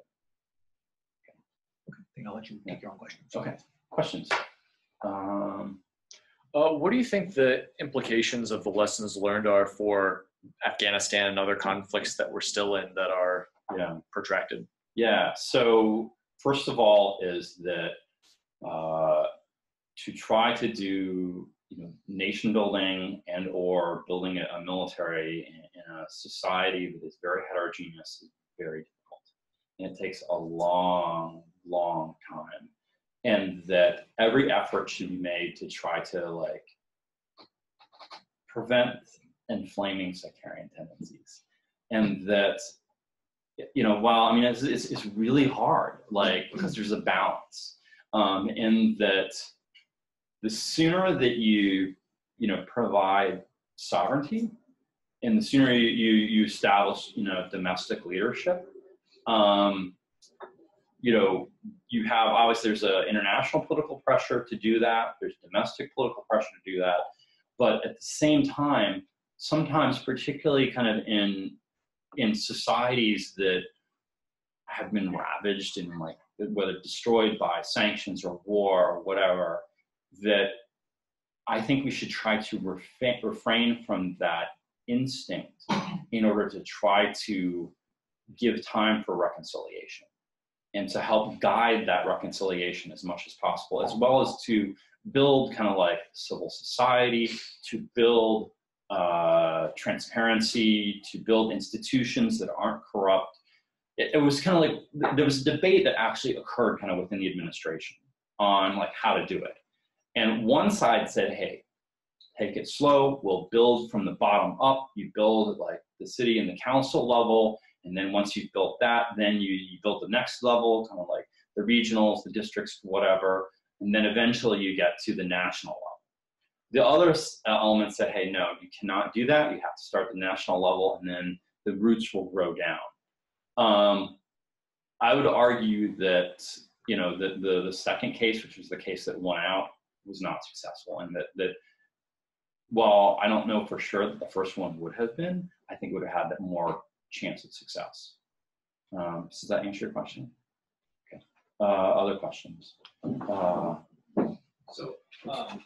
I think I'll let you take your own question. Okay. questions. Um, Uh, what do you think the implications of the lessons learned are for Afghanistan and other conflicts that we're still in that are yeah. protracted? Yeah. So first of all, is that uh, to try to do you know nation building and or building a, a military in, in a society that is very heterogeneous is very difficult, and it takes a long, long time, and that every effort should be made to try to like prevent inflaming sectarian tendencies, and that you know, while I mean, it's, it's, it's really hard, like, because there's a balance. um, in that the sooner that you, you know, provide sovereignty, and the sooner you you, you establish, you know, domestic leadership, um, you know, you have obviously there's a international political pressure to do that. There's domestic political pressure to do that, but at the same time, sometimes, particularly kind of in in societies that have been ravaged and like whether destroyed by sanctions or war or whatever, that I think we should try to refa- refrain from that instinct in order to try to give time for reconciliation and to help guide that reconciliation as much as possible, as well as to build kind of like civil society, to build uh, transparency, to build institutions that aren't corrupt. It, it was kind of like there was a debate that actually occurred kind of within the administration on like how to do it. And one side said, hey, take it slow. We'll build from the bottom up. You build like the city and the council level. And then once you've built that, then you, you build the next level, kind of like the regionals, the districts, whatever. And then eventually you get to the national level. The other uh, element said, hey, no, you cannot do that. You have to start the national level and then the roots will grow down. Um, I would argue that, you know, the, the, the second case, which was the case that won out, was not successful and that, that while I don't know for sure that the first one would have been, I think would have had more chance of success. Um, does that answer your question? Okay. Uh, other questions? Uh, So, um,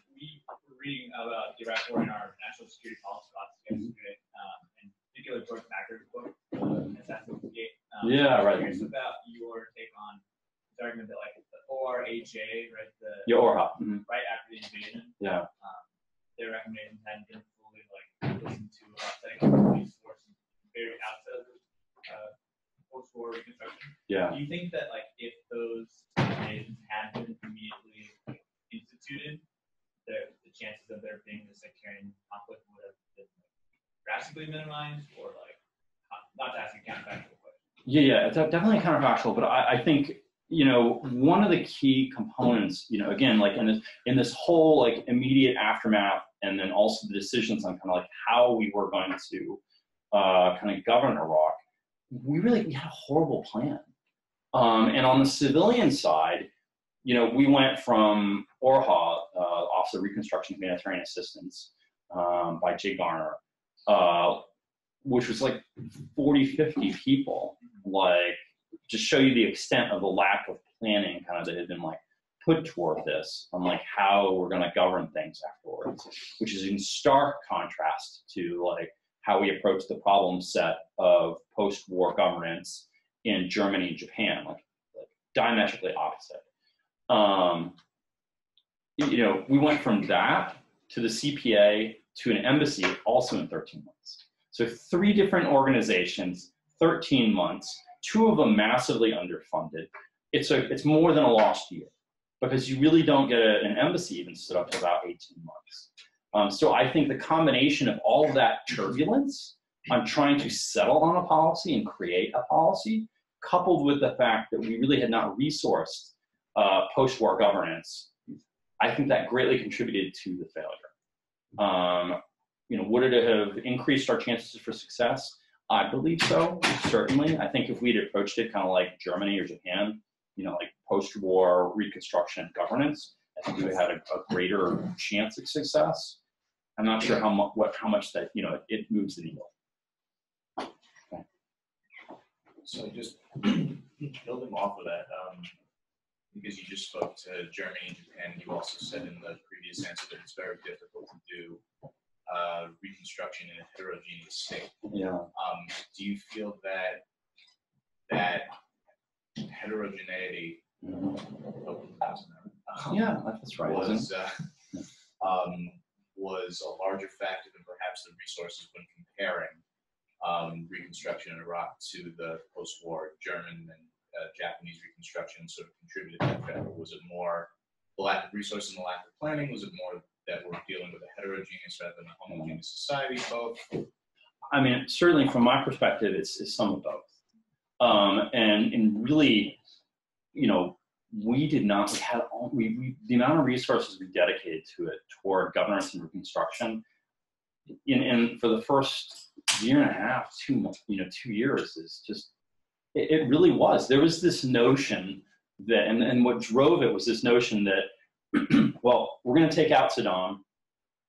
reading about the Iraq War in our national security policy class yesterday, um, in particular George Packer's book, uh, Assassin's Gate. Um, Yeah, right. Curious about your take on the argument that like the ORHA, right, the, yeah, Orha. Mhm. right after the invasion, Yeah. um, their recommendations hadn't been fully like listened to about setting up a police force in the very outset of the, uh, post-war reconstruction. Yeah. Do you think that like if those recommendations had been immediately like, instituted, the, the chances of there being this sectarian conflict would have been like, drastically minimized, or like not to ask a counterfactual question? Yeah, yeah, it's definitely counterfactual, but I, I think you know one of the key components, you know, again, like in this in this whole like immediate aftermath, and then also the decisions on kind of like how we were going to uh, kind of govern Iraq, we really we had a horrible plan. Um, and on the civilian side, you know, we went from ORHA, uh, Office of Reconstruction Humanitarian Assistance, um, by Jay Garner, uh, which was like 40, 50 people, like to show you the extent of the lack of planning kind of that had been like put toward this on like how we're going to govern things afterwards, which is in stark contrast to like how we approach the problem set of post-war governance in Germany and Japan, like, like diametrically opposite. Um, you know, we went from that to the CPA to an embassy also in 13 months. So three different organizations, 13 months, two of them massively underfunded. It's a it's more than a lost year because you really don't get a, an embassy even stood up for about 18 months. Um, so I think the combination of all that turbulence on trying to settle on a policy and create a policy, coupled with the fact that we really had not resourced uh, post-war governance, I think that greatly contributed to the failure. Um, you know, would it have increased our chances for success? I believe so, certainly. I think if we'd approached it kind of like Germany or Japan, you know, like post-war reconstruction governance, I think we would have had a, a greater chance of success. I'm not sure how much what how much that you know it moves the needle. So just building off of that, um, because you just spoke to Germany and Japan, you also said in the previous answer that it's very difficult to do uh, reconstruction in a heterogeneous state. Yeah. Um, do you feel that that heterogeneity oh, um, Yeah, that's right. was uh, um, was a larger factor than perhaps the resources when comparing um, reconstruction in Iraq to the post-war German and uh, Japanese reconstruction sort of contributed to that? Was it more the lack of resources and the lack of planning? Was it more that we're dealing with a heterogeneous rather than a homogeneous society? Both. I mean, certainly from my perspective, it's, it's some of both. Um, and, and really, you know, we did not, we had, all- we, we, the amount of resources we dedicated to it toward governance and reconstruction, in, in, for the first year and a half, two, you know, two years is just, it, it really was. There was this notion that, and, and what drove it was this notion that, well, we're going to take out Saddam.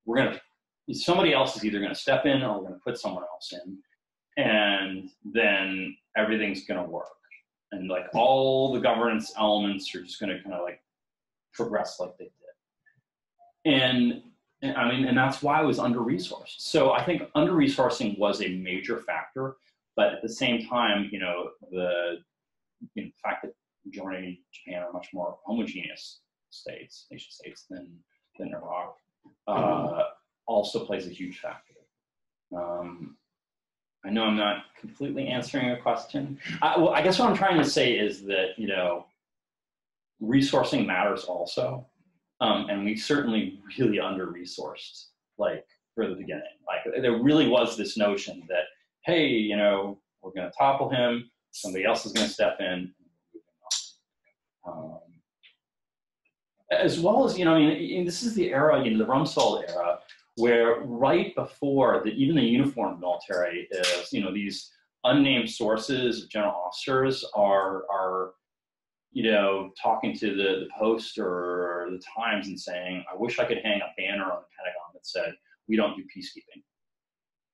We're going to, somebody else is either going to step in or we're going to put someone else in. And then everything's going to work. And like all the governance elements are just going to kind of like progress like they did. And, I mean, and that's why it was under resourced. So I think under resourcing was a major factor. But at the same time, you know, the, you know, the fact that Germany, and Japan are much more homogeneous states, nation states than than Iraq, uh, also plays a huge factor. Um, I know I'm not completely answering your question. I, well, I guess what I'm trying to say is that you know, resourcing matters also, um, and we certainly really under resourced like for the beginning. Like there really was this notion that hey, you know, we're going to topple him, somebody else is going to step in. Um, as well as, you know, I mean, this is the era, you know, the Rumsfeld era, where right before the, even the uniformed military is, you know, these unnamed sources of general officers are, are you know, talking to the, the Post or the Times and saying, I wish I could hang a banner on the Pentagon that said, we don't do peacekeeping.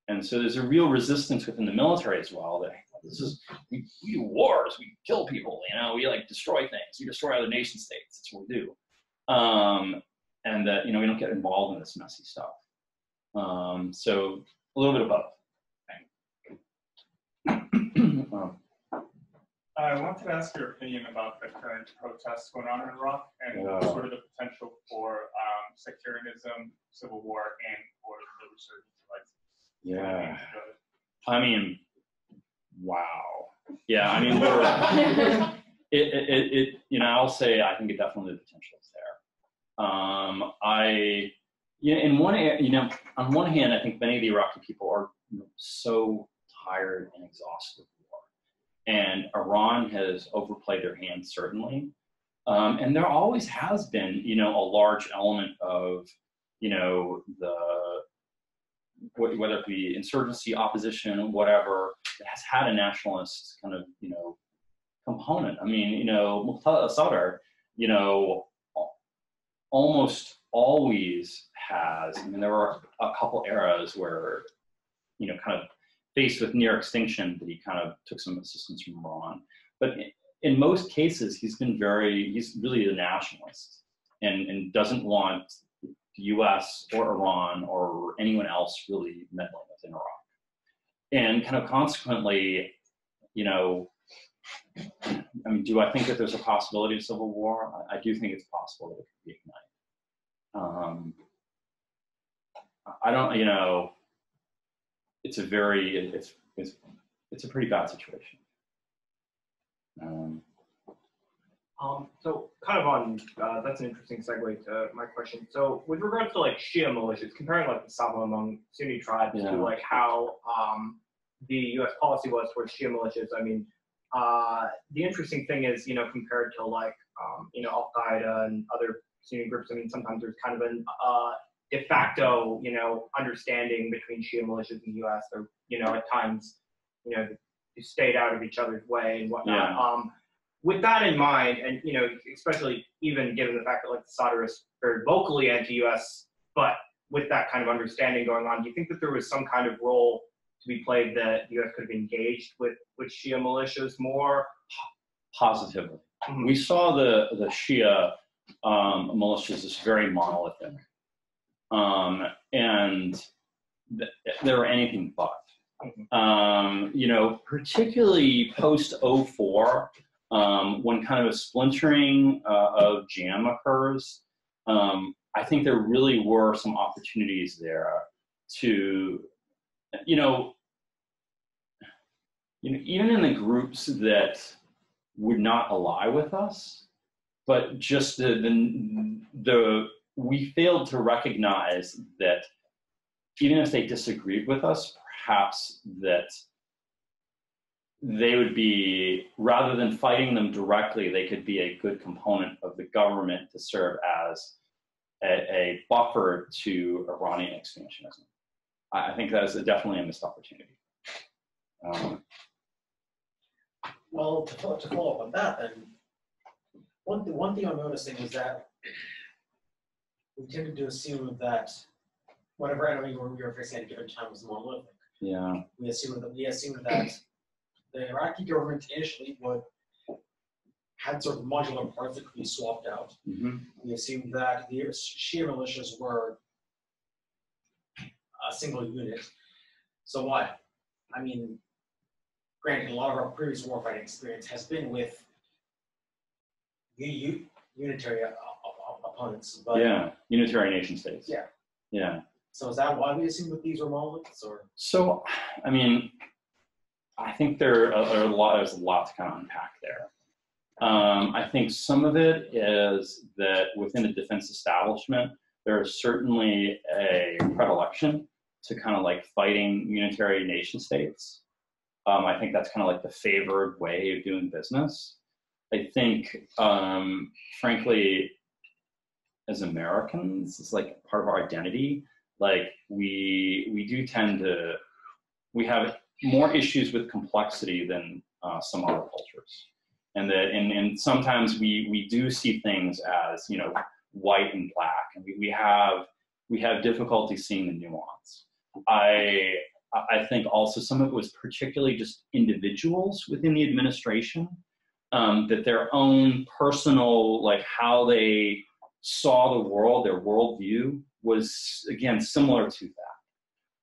And so there's a real resistance within the military as well that this is we, we do wars, we kill people, you know, we like destroy things, we destroy other nation states. That's what we do. Um, and that you know we don't get involved in this messy stuff. Um, so a little bit of both. um, I wanted to ask your opinion about the current protests going on in Iraq and Yeah. sort of the potential for um, sectarianism, civil war, and for the resurgence of ISIS. Yeah. I mean, wow. Yeah, I mean, we're, it, it, it, it, you know, I'll say I think it definitely the potential is there. Um, I, you know, in one, you know, on one hand, I think many of the Iraqi people are you know, so tired and exhausted of war, and Iran has overplayed their hand certainly. Um, and there always has been, you know, a large element of, you know, the wh- whether it be insurgency, opposition, whatever, it has had a nationalist kind of, you know, component. I mean, you know, Muqtada uh, Sadr, you know, almost always has. I mean, there were a couple eras where, you know, kind of faced with near extinction, that he kind of took some assistance from Iran. But in, in most cases, he's been very, he's really a nationalist and, and doesn't want the US or Iran or anyone else really meddling within Iraq. And kind of consequently, you know, I mean, do I think that there's a possibility of civil war? I, I do think it's possible that it could reignite. Um, I don't, you know, it's a very, it's, it's, it's a pretty bad situation. Um, Um, so kind of on, uh, that's an interesting segue to my question. So with regards to like Shia militias, comparing like the Sahwa among Sunni tribes Yeah. to like how um, the U.S. policy was towards Shia militias, I mean, uh, the interesting thing is, you know, compared to like, um, you know, Al Qaeda and other Sunni groups, I mean, sometimes there's kind of an uh, de facto, you know, understanding between Shia militias in the U.S. Or, you know, at times, you know, you stayed out of each other's way and whatnot. Yeah. Um, with that in mind, and you know, especially even given the fact that like the Sadr is very vocally anti-U.S., but with that kind of understanding going on, do you think that there was some kind of role to be played that the U.S. could have engaged with with Shia militias more? positively. Mhm. We saw the the Shia um, militias as very monolithic, um, and th- they were anything but. Um, you know, particularly post 04, um, when kind of a splintering uh, of JAM occurs, um, I think there really were some opportunities there to, you know, you know, even in the groups that would not ally with us, but just the the, the we failed to recognize that even if they disagreed with us, perhaps that they would be rather than fighting them directly, they could be a good component of the government to serve as a, a buffer to Iranian expansionism. I, I think that is a, definitely a missed opportunity. Um, Well, to follow, to follow up on that, then, one, one thing I'm noticing is that we tended to assume that whatever enemy we were facing at a given time was monolithic. yeah. We assumed that, we assumed that the Iraqi government initially would, had sort of modular parts that could be swapped out. hmm We assumed that the Shia militias were a single unit. So what? I mean, granted, a lot of our previous warfighting experience has been with the unitary opponents, but Yeah. Unitary nation states. Yeah. Yeah. so is that why we assumed that these were monoliths, or? So, I mean, I think there are, a lot. There's a lot to kind of unpack there. Um, I think some of it is that within the defense establishment, there is certainly a predilection to kind of like fighting unitary nation states. Um, I think that's kind of like the favored way of doing business. I think, um, frankly, as Americans, it's like part of our identity. Like we we do tend to we have more issues with complexity than uh, some other cultures, and that and, and sometimes we we do see things as you know white and black, and we, we have we have difficulty seeing the nuance. I I think also some of it was particularly just individuals within the administration um, that their own personal like how they saw the world, their worldview was again similar to that.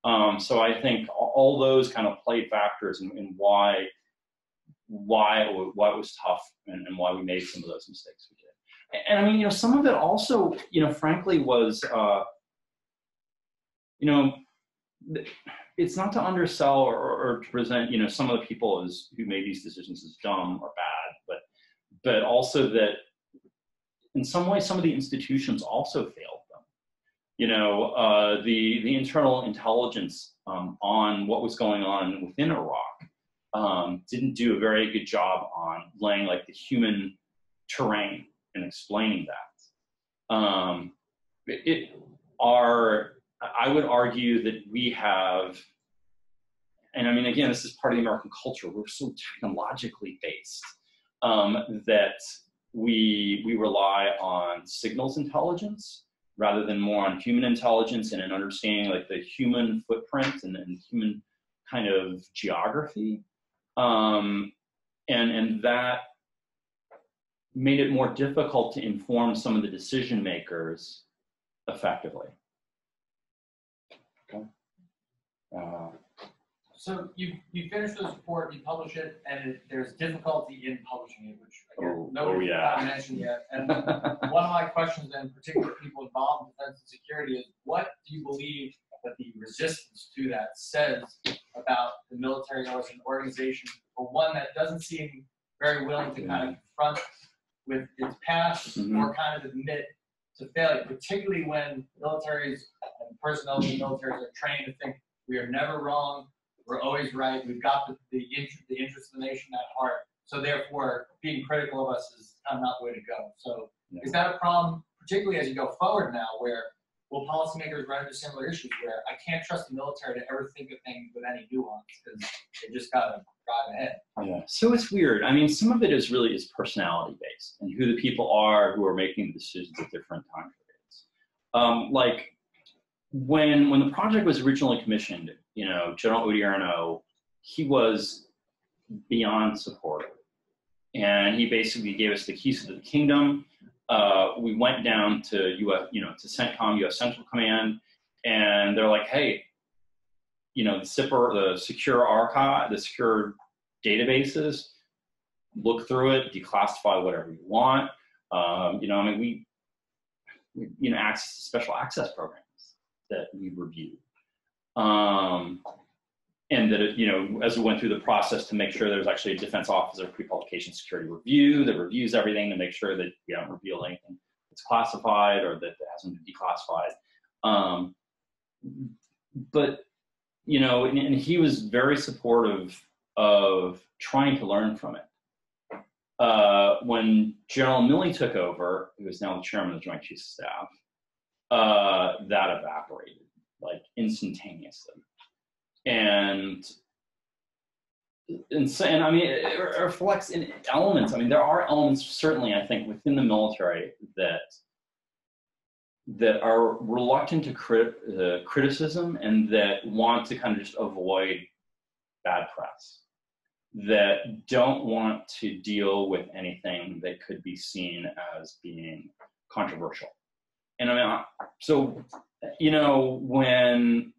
Um, so I think all- those kind of played factors in, in why why why it was tough and, and why we made some of those mistakes we did. And, and I mean, you know, some of it also, you know, frankly, was uh, you know, it's not to undersell or, or to present, you know, some of the people as who made these decisions as dumb or bad, but but also that in some ways, some of the institutions also failed. You know, uh, the the internal intelligence um, on what was going on within Iraq um, didn't do a very good job on laying like the human terrain and explaining that. Um, it, are I would argue that we have, and I mean again, this is part of the American culture. We're so technologically based um, that we we rely on signals intelligence rather than more on human intelligence and an understanding like the human footprint and, and human kind of geography. Um, and and that made it more difficult to inform some of the decision makers effectively. Okay. Uh, So you, you finish this report, you publish it, and it, there's difficulty in publishing it, which again, Oh, nobody oh, yeah. mentioned yet. And one of my questions, and particularly people involved in defense and security, is what do you believe that the resistance to that says about the military as an organization, or one that doesn't seem very willing to kind of confront with its past Mhm. or kind of admit to failure, particularly when militaries and personnel in the military are trained to think we are never wrong, we're always right, we've got the, the interest, the interest of the nation at heart. So therefore, being critical of us is kind of not the way to go. So Yeah. is that a problem, particularly as you go forward now, where will policymakers run into similar issues where I can't trust the military to ever think of things with any nuance because they just gotta drive ahead. Yeah. So it's weird. I mean, some of it is really is personality based and who the people are who are making the decisions at different time periods. Um, like when when the project was originally commissioned, you know, General Odierno, he was beyond supportive, and he basically gave us the keys to the kingdom. Uh, we went down to U.S. you know to CENTCOM, U.S. Central Command, and they're like, hey, you know, the SIPR, the secure archive, the secure databases, look through it, declassify whatever you want. Um, you know, I mean, we, you know, access special access programs that we review. Um, and that, it, you know, as we went through the process to make sure there's actually a defense officer pre-publication security review that reviews everything to make sure that we don't reveal anything that's classified or that hasn't been declassified. Um, but, you know, and, and he was very supportive of trying to learn from it. Uh, when General Milley took over, who is now the chairman of the Joint Chiefs of Staff, uh, that evaporated like instantaneously. And and, so, and I mean, it, it reflects in elements. I mean, there are elements certainly, I think, within the military that that are reluctant to crit, uh, criticism and that want to kind of just avoid bad press, that don't want to deal with anything that could be seen as being controversial. And I mean, so, you know, when,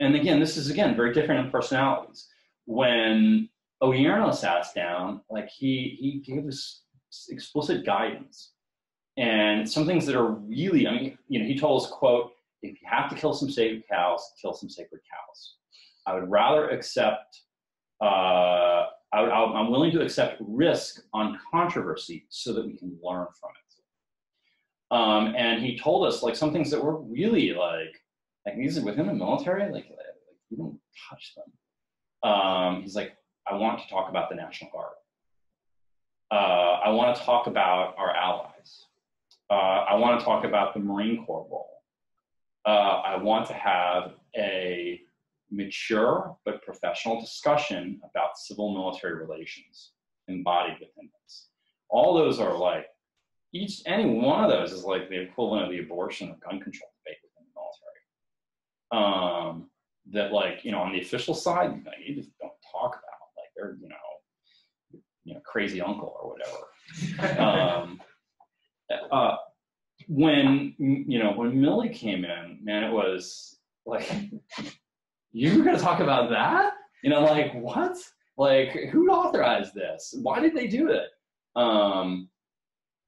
and again, this is again very different in personalities. When Odierno sat us down, like he, he gave us explicit guidance and some things that are really, I mean, you know, he told us, quote, if you have to kill some sacred cows, kill some sacred cows. I would rather accept, uh, I I'm willing to accept risk on controversy so that we can learn from it. Um, and he told us like some things that were really like, like these are within the military, like, like you don't touch them. Um, he's like, I want to talk about the National Guard. Uh, I want to talk about our allies. Uh, I want to talk about the Marine Corps role. Uh, I want to have a mature but professional discussion about civil military relations embodied within this. All those are like, each, any one of those is like the equivalent of the abortion or gun control debate within the military. Um, that like, you know, on the official side, like, you just don't talk about, like they're, you know, you know, crazy uncle or whatever. um, uh, when you know when Milley came in, man, it was like you were gonna talk about that? You know, like what? Like who authorized this? Why did they do it? Um,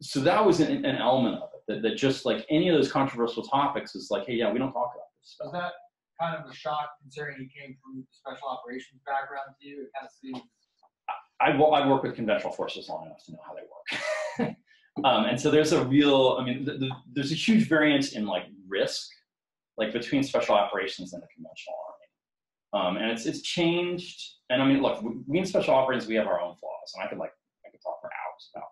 so that was an, an element of it that, that just like any of those controversial topics is like, hey, yeah, we don't talk about this Was that kind of a shock considering he came from special operations background to you? It kind of seems. I've, wo- I've worked with conventional forces long enough to know how they work. um, and so there's a real, I mean, th th there's a huge variance in like risk, like between special operations and the conventional army. Um, and it's, it's changed. And I mean, look, we, we in special operations, we have our own flaws and I could like, I could talk for hours about that.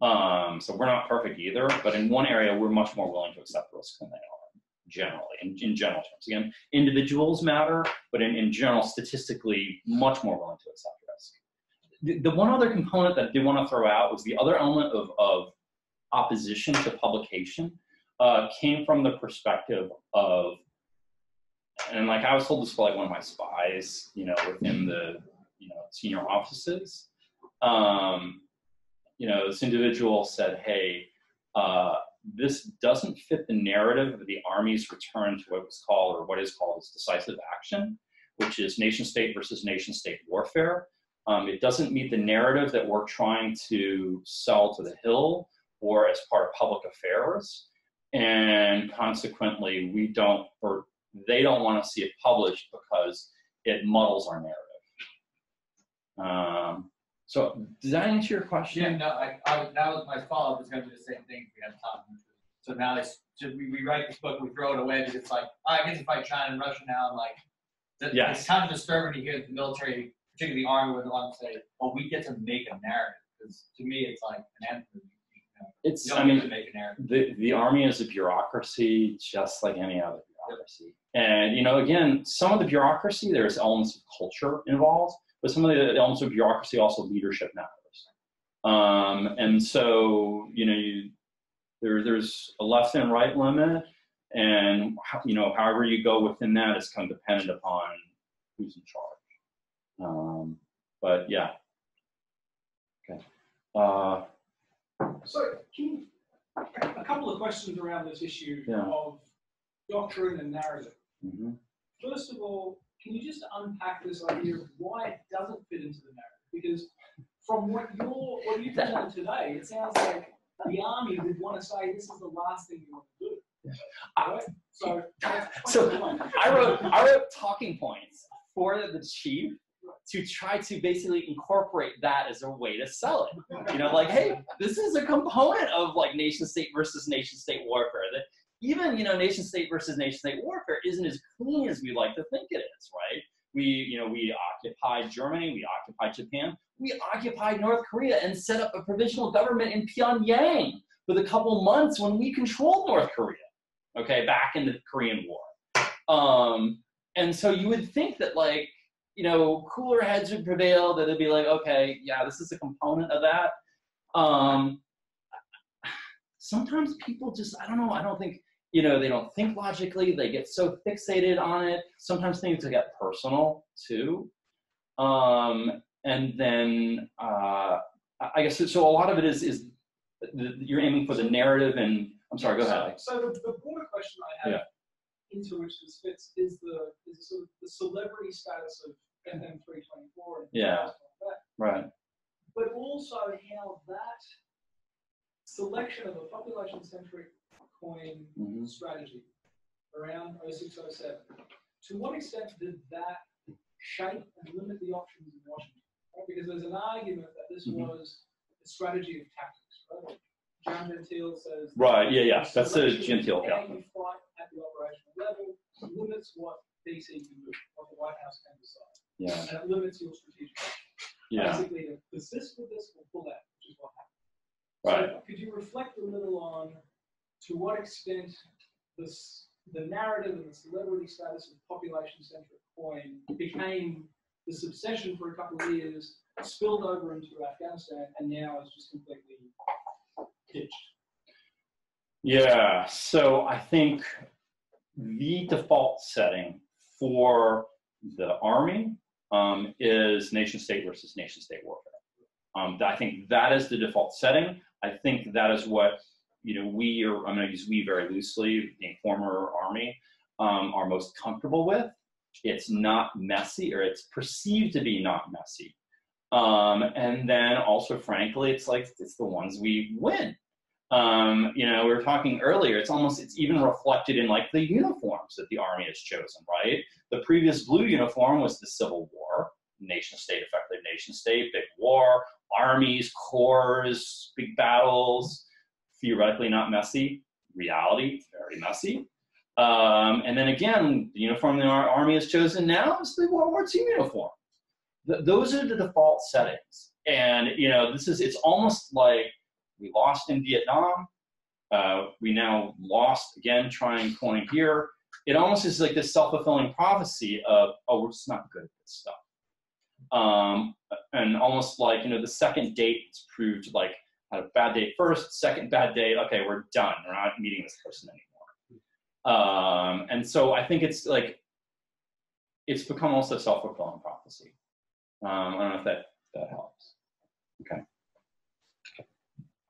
Um, so we're not perfect either, but in one area, we're much more willing to accept risk than they are generally, in, in general terms. Again, individuals matter, but in, in general, statistically, much more willing to accept risk the, the one other component that I did want to throw out was the other element of, of opposition to publication uh, came from the perspective of, and like I was told this by like one of my spies, you know, within the you know senior offices. Um, you know, this individual said, "Hey, uh, this doesn't fit the narrative of the Army's return to what was called, or what is called, as decisive action, which is nation state versus nation state warfare." Um, it doesn't meet the narrative that we're trying to sell to the Hill or as part of public affairs. And consequently, we don't, or they don't want to see it published because it muddles our narrative. Um, so, does that answer your question? Yeah, no, I, I, that was my follow up was going to be the same thing if we had time. So now should we, write this book, we throw it away because it's like, oh, I get to fight China and Russia now. And like, that, Yes. it's kind of disturbing to hear the military, particularly the army, would want to say, well, we get to make a narrative. Because to me, it's like an anthem. You know, It's, you I don't get mean, to make a narrative. the, the army is a bureaucracy just like any other bureaucracy. And, you know, again, some of the bureaucracy, there's elements of culture involved, but some of the elements of bureaucracy also leadership matters. Um, and so, you know, you, there, there's a left and right limit, and, you know, however you go within that is kind of dependent upon who's in charge. Um, but yeah. Okay. Uh, So, can you, a couple of questions around this issue Yeah. of doctrine and narrative. mhm. First of all, can you just unpack this idea of why it doesn't fit into the narrative? Because from what you're, what you presented today, it sounds like the army would want to say this is the last thing you want to do. Right? So, So. I wrote I wrote talking points for the chief to try to basically incorporate that as a way to sell it. You know, like, hey, this is a component of like nation state versus nation state warfare. That even you know nation state versus nation state warfare isn't as clean as we like to think it is, right? We, you know, we occupied Germany, we occupied Japan, we occupied North Korea and set up a provisional government in Pyongyang for the couple months when we controlled North Korea. Okay, back in the Korean War. Um, and so you would think that like, you know, cooler heads would prevail, that it'd be like, okay, yeah, this is a component of that. Um, sometimes people just, I don't know, I don't think, you know, they don't think logically, they get so fixated on it. Sometimes things get personal too. Um, and then uh, I guess so, so a lot of it is is the, you're aiming for the narrative and I'm sorry, go ahead. So, so the, the broader question I have into which this fits is the is the sort of the celebrity status of FM three twenty four and Yeah. like. Right. But also how that selection of a population centric COIN Mhm. strategy around 0607, to what extent did that shape and limit the options in Washington? Right? Because there's an argument that this Mhm. was a strategy of tactics, right? Gian Gentile says. Right, yeah, yeah, that's the Gentile calculus. you fight at the operational level limits what DC can do, what the White House can decide. Yeah. And it limits your strategic options. Yeah. Basically, persist with this or pull out, which is what happened. Right. So could you reflect a little on to what extent this, the narrative and the celebrity status of population-centric COIN became this obsession for a couple of years, spilled over into Afghanistan, and now is just completely ditched? Yeah, so I think the default setting for the Army um, is nation state versus nation state warfare. Um, I think that is the default setting. I think that is what you know we are. I'm going to use we very loosely, the former Army, um, are most comfortable with. It's not messy, or it's perceived to be not messy. Um, and then also, frankly, it's like it's the ones we win. Um, you know, we were talking earlier, it's almost, it's even reflected in like the uniforms that the Army has chosen, right? The previous blue uniform was the Civil War, nation state, effective nation state, big war, armies, corps, big battles, theoretically not messy, reality, very messy. Um, and then again, the uniform the Ar- Army has chosen now is the World War II uniform. Th- those are the default settings. And, you know, this is, it's almost like we lost in Vietnam. Uh, we now lost again trying COIN here. It almost is like this self-fulfilling prophecy of, oh, we're just not good at this stuff. Um, and almost like, you know, the second date it's proved like had a bad day first, second bad day, okay, we're done. We're not meeting this person anymore. Um, and so I think it's like, it's become also self-fulfilling prophecy. Um, I don't know if that, that helps. Okay.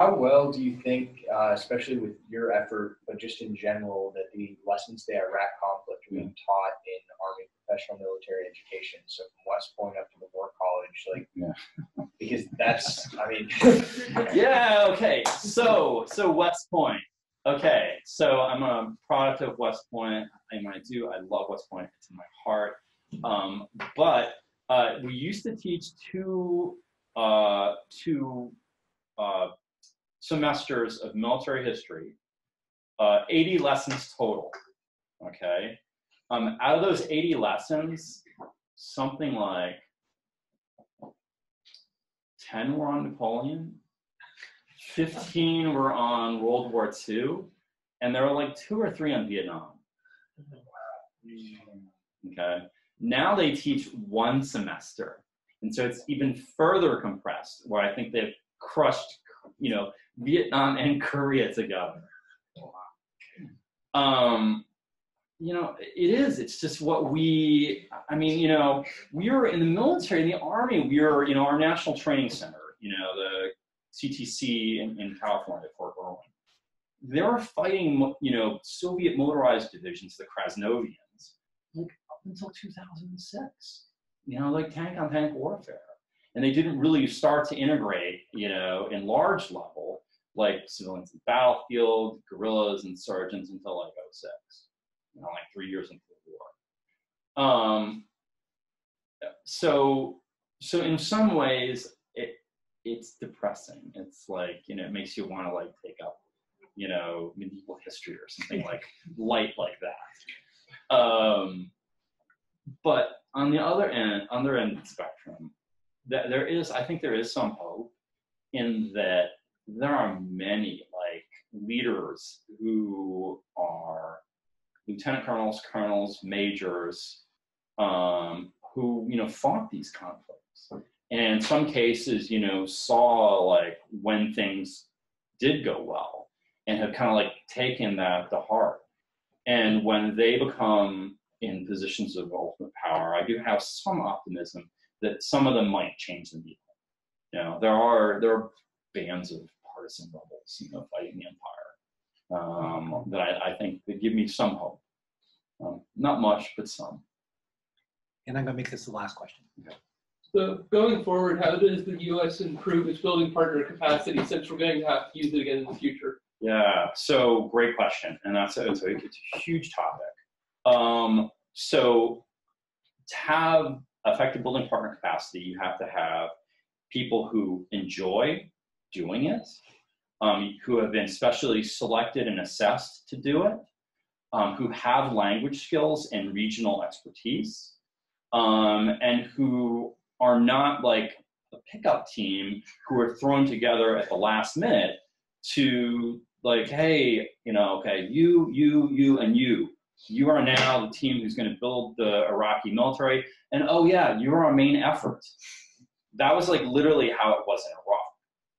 How well do you think, uh, especially with your effort, but just in general, that the lessons the Iraq conflict are being taught in Army professional military education? So from West Point up to the War College, like, yeah. because that's, I mean, yeah, okay. So, so West Point. Okay, so I'm a product of West Point. I mean, I do. I love West Point. It's in my heart. Um, but uh, we used to teach two uh, two uh, semesters of military history, uh, 80 lessons total. Okay, um, out of those 80 lessons, something like 10 were on Napoleon, 15 were on World War II, and there were like two or three on Vietnam. Okay. Now they teach one semester. And so it's even further compressed, where I think they've crushed, you know, Vietnam and Korea together. Um, you know, it is. It's just what we, I mean, you know, we were in the military, in the army, we were, you know, our national training center, you know, the CTC in, in California, Fort Irwin. They were fighting, you know, Soviet motorized divisions, the Krasnovians, like up until 2006. You know, like tank on tank warfare. And they didn't really start to integrate, you know, in large level, like civilians in the battlefield, guerrillas and sergeants until like 06, you know, like three years into the war. Um, so, so in some ways, it it's depressing. It's like you know, it makes you want to like take up, you know, medieval history or something like light like that. Um, but on the other end, on the other end of the spectrum, that there is, I think there is some hope in that there are many like leaders who are lieutenant colonels, colonels, majors, um, who you know fought these conflicts, and in some cases, you know, saw like when things did go well, and have kind of like taken that to heart. And when they become in positions of ultimate power, I do have some optimism that some of them might change the needle. You know, there are there are bands of partisan rebels, you know, fighting the empire um, that I, I think that give me some hope. Um, not much, but some. And I'm gonna make this the last question. So going forward, how does the U.S. improve its building partner capacity since we're going to have to use it again in the future? Yeah, so great question, and that's a, it's, a, it's a huge topic. Um, so to have effective building partner capacity, you have to have people who enjoy doing it, um, who have been specially selected and assessed to do it, um, who have language skills and regional expertise, um, and who are not like a pickup team who are thrown together at the last minute to like, hey, you know, okay, you, you, you, and you. You are now the team who's going to build the Iraqi military, and oh yeah, you're our main effort. That was like literally how it was in Iraq.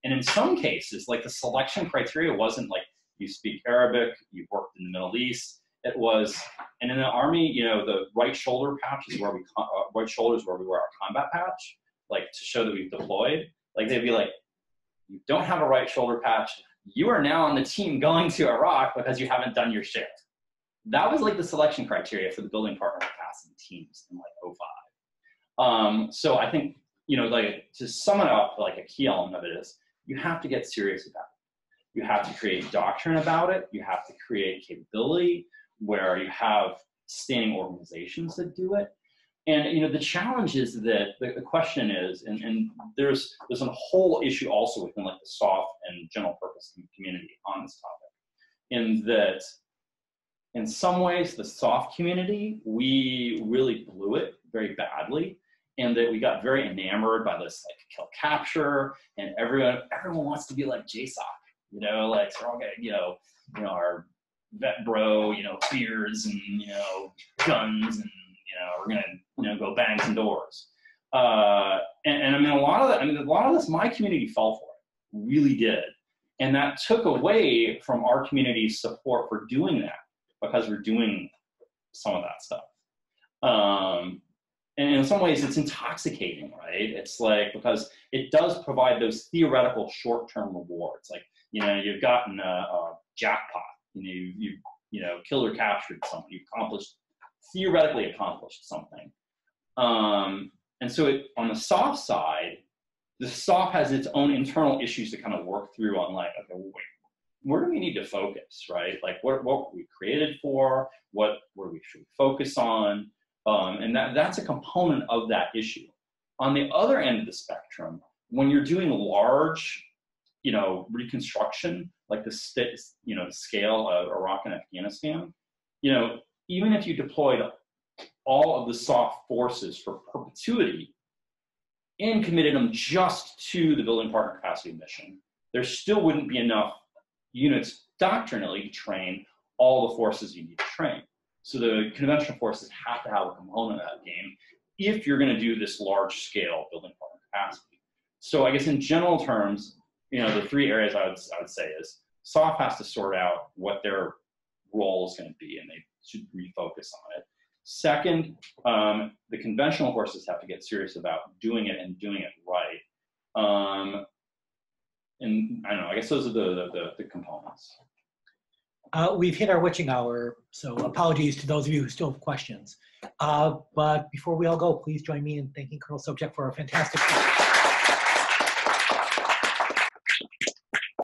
And in some cases, like the selection criteria wasn't like you speak Arabic, you've worked in the Middle East. It was, and in the army, you know, the right shoulder patch is where we, uh, right shoulder is where we wear our combat patch, like to show that we've deployed. Like they'd be like, you don't have a right shoulder patch. You are now on the team going to Iraq because you haven't done your shift. That was like the selection criteria for the building partner capacity teams in like 05. Um, so I think, you know, like to sum it up, like a key element of it is you have to get serious about it. You have to create doctrine about it. You have to create capability where you have standing organizations that do it. And you know the challenge is that the, the question is, and, and there's there's a whole issue also within like the SOF and general purpose community on this topic, in that in some ways the SOF community we really blew it very badly and that we got very enamored by this like kill capture and everyone everyone wants to be like JSOC, you know, like we're all getting, you know, you know, our vet bro, you know, beards and you know, guns and you know, we're gonna, you know, go bang some doors. Uh, and, and I mean a lot of that, I mean a lot of this my community fell for it, really did. And that took away from our community's support for doing that because we're doing some of that stuff. Um, and in some ways it's intoxicating right? It's like because it does provide those theoretical short-term rewards. Like you know you've gotten a, a jackpot. You know you, you you know killed or captured someone. You've accomplished theoretically accomplished something. Um, and so it, on the SOF side the SOF has its own internal issues to kind of work through on like okay wait, where do we need to focus right? Like what, what were we created for? What where we should focus on um, and that, that's a component of that issue. On the other end of the spectrum, when you're doing large, you know, reconstruction, like the st- you know, scale of Iraq and Afghanistan, you know, even if you deployed all of the SOF forces for perpetuity and committed them just to the building partner capacity mission, there still wouldn't be enough units doctrinally to train all the forces you need to train. So the conventional forces have to have a component of that game if you're going to do this large scale building partner capacity. So I guess in general terms, you know, the three areas I would, I would say is SOF has to sort out what their role is going to be and they should refocus on it. Second, um, the conventional forces have to get serious about doing it and doing it right. Um, and I don't know, I guess those are the, the, the components. Uh, we've hit our witching hour, so apologies to those of you who still have questions. Uh, but before we all go, please join me in thanking Colonel Sobchak for a fantastic.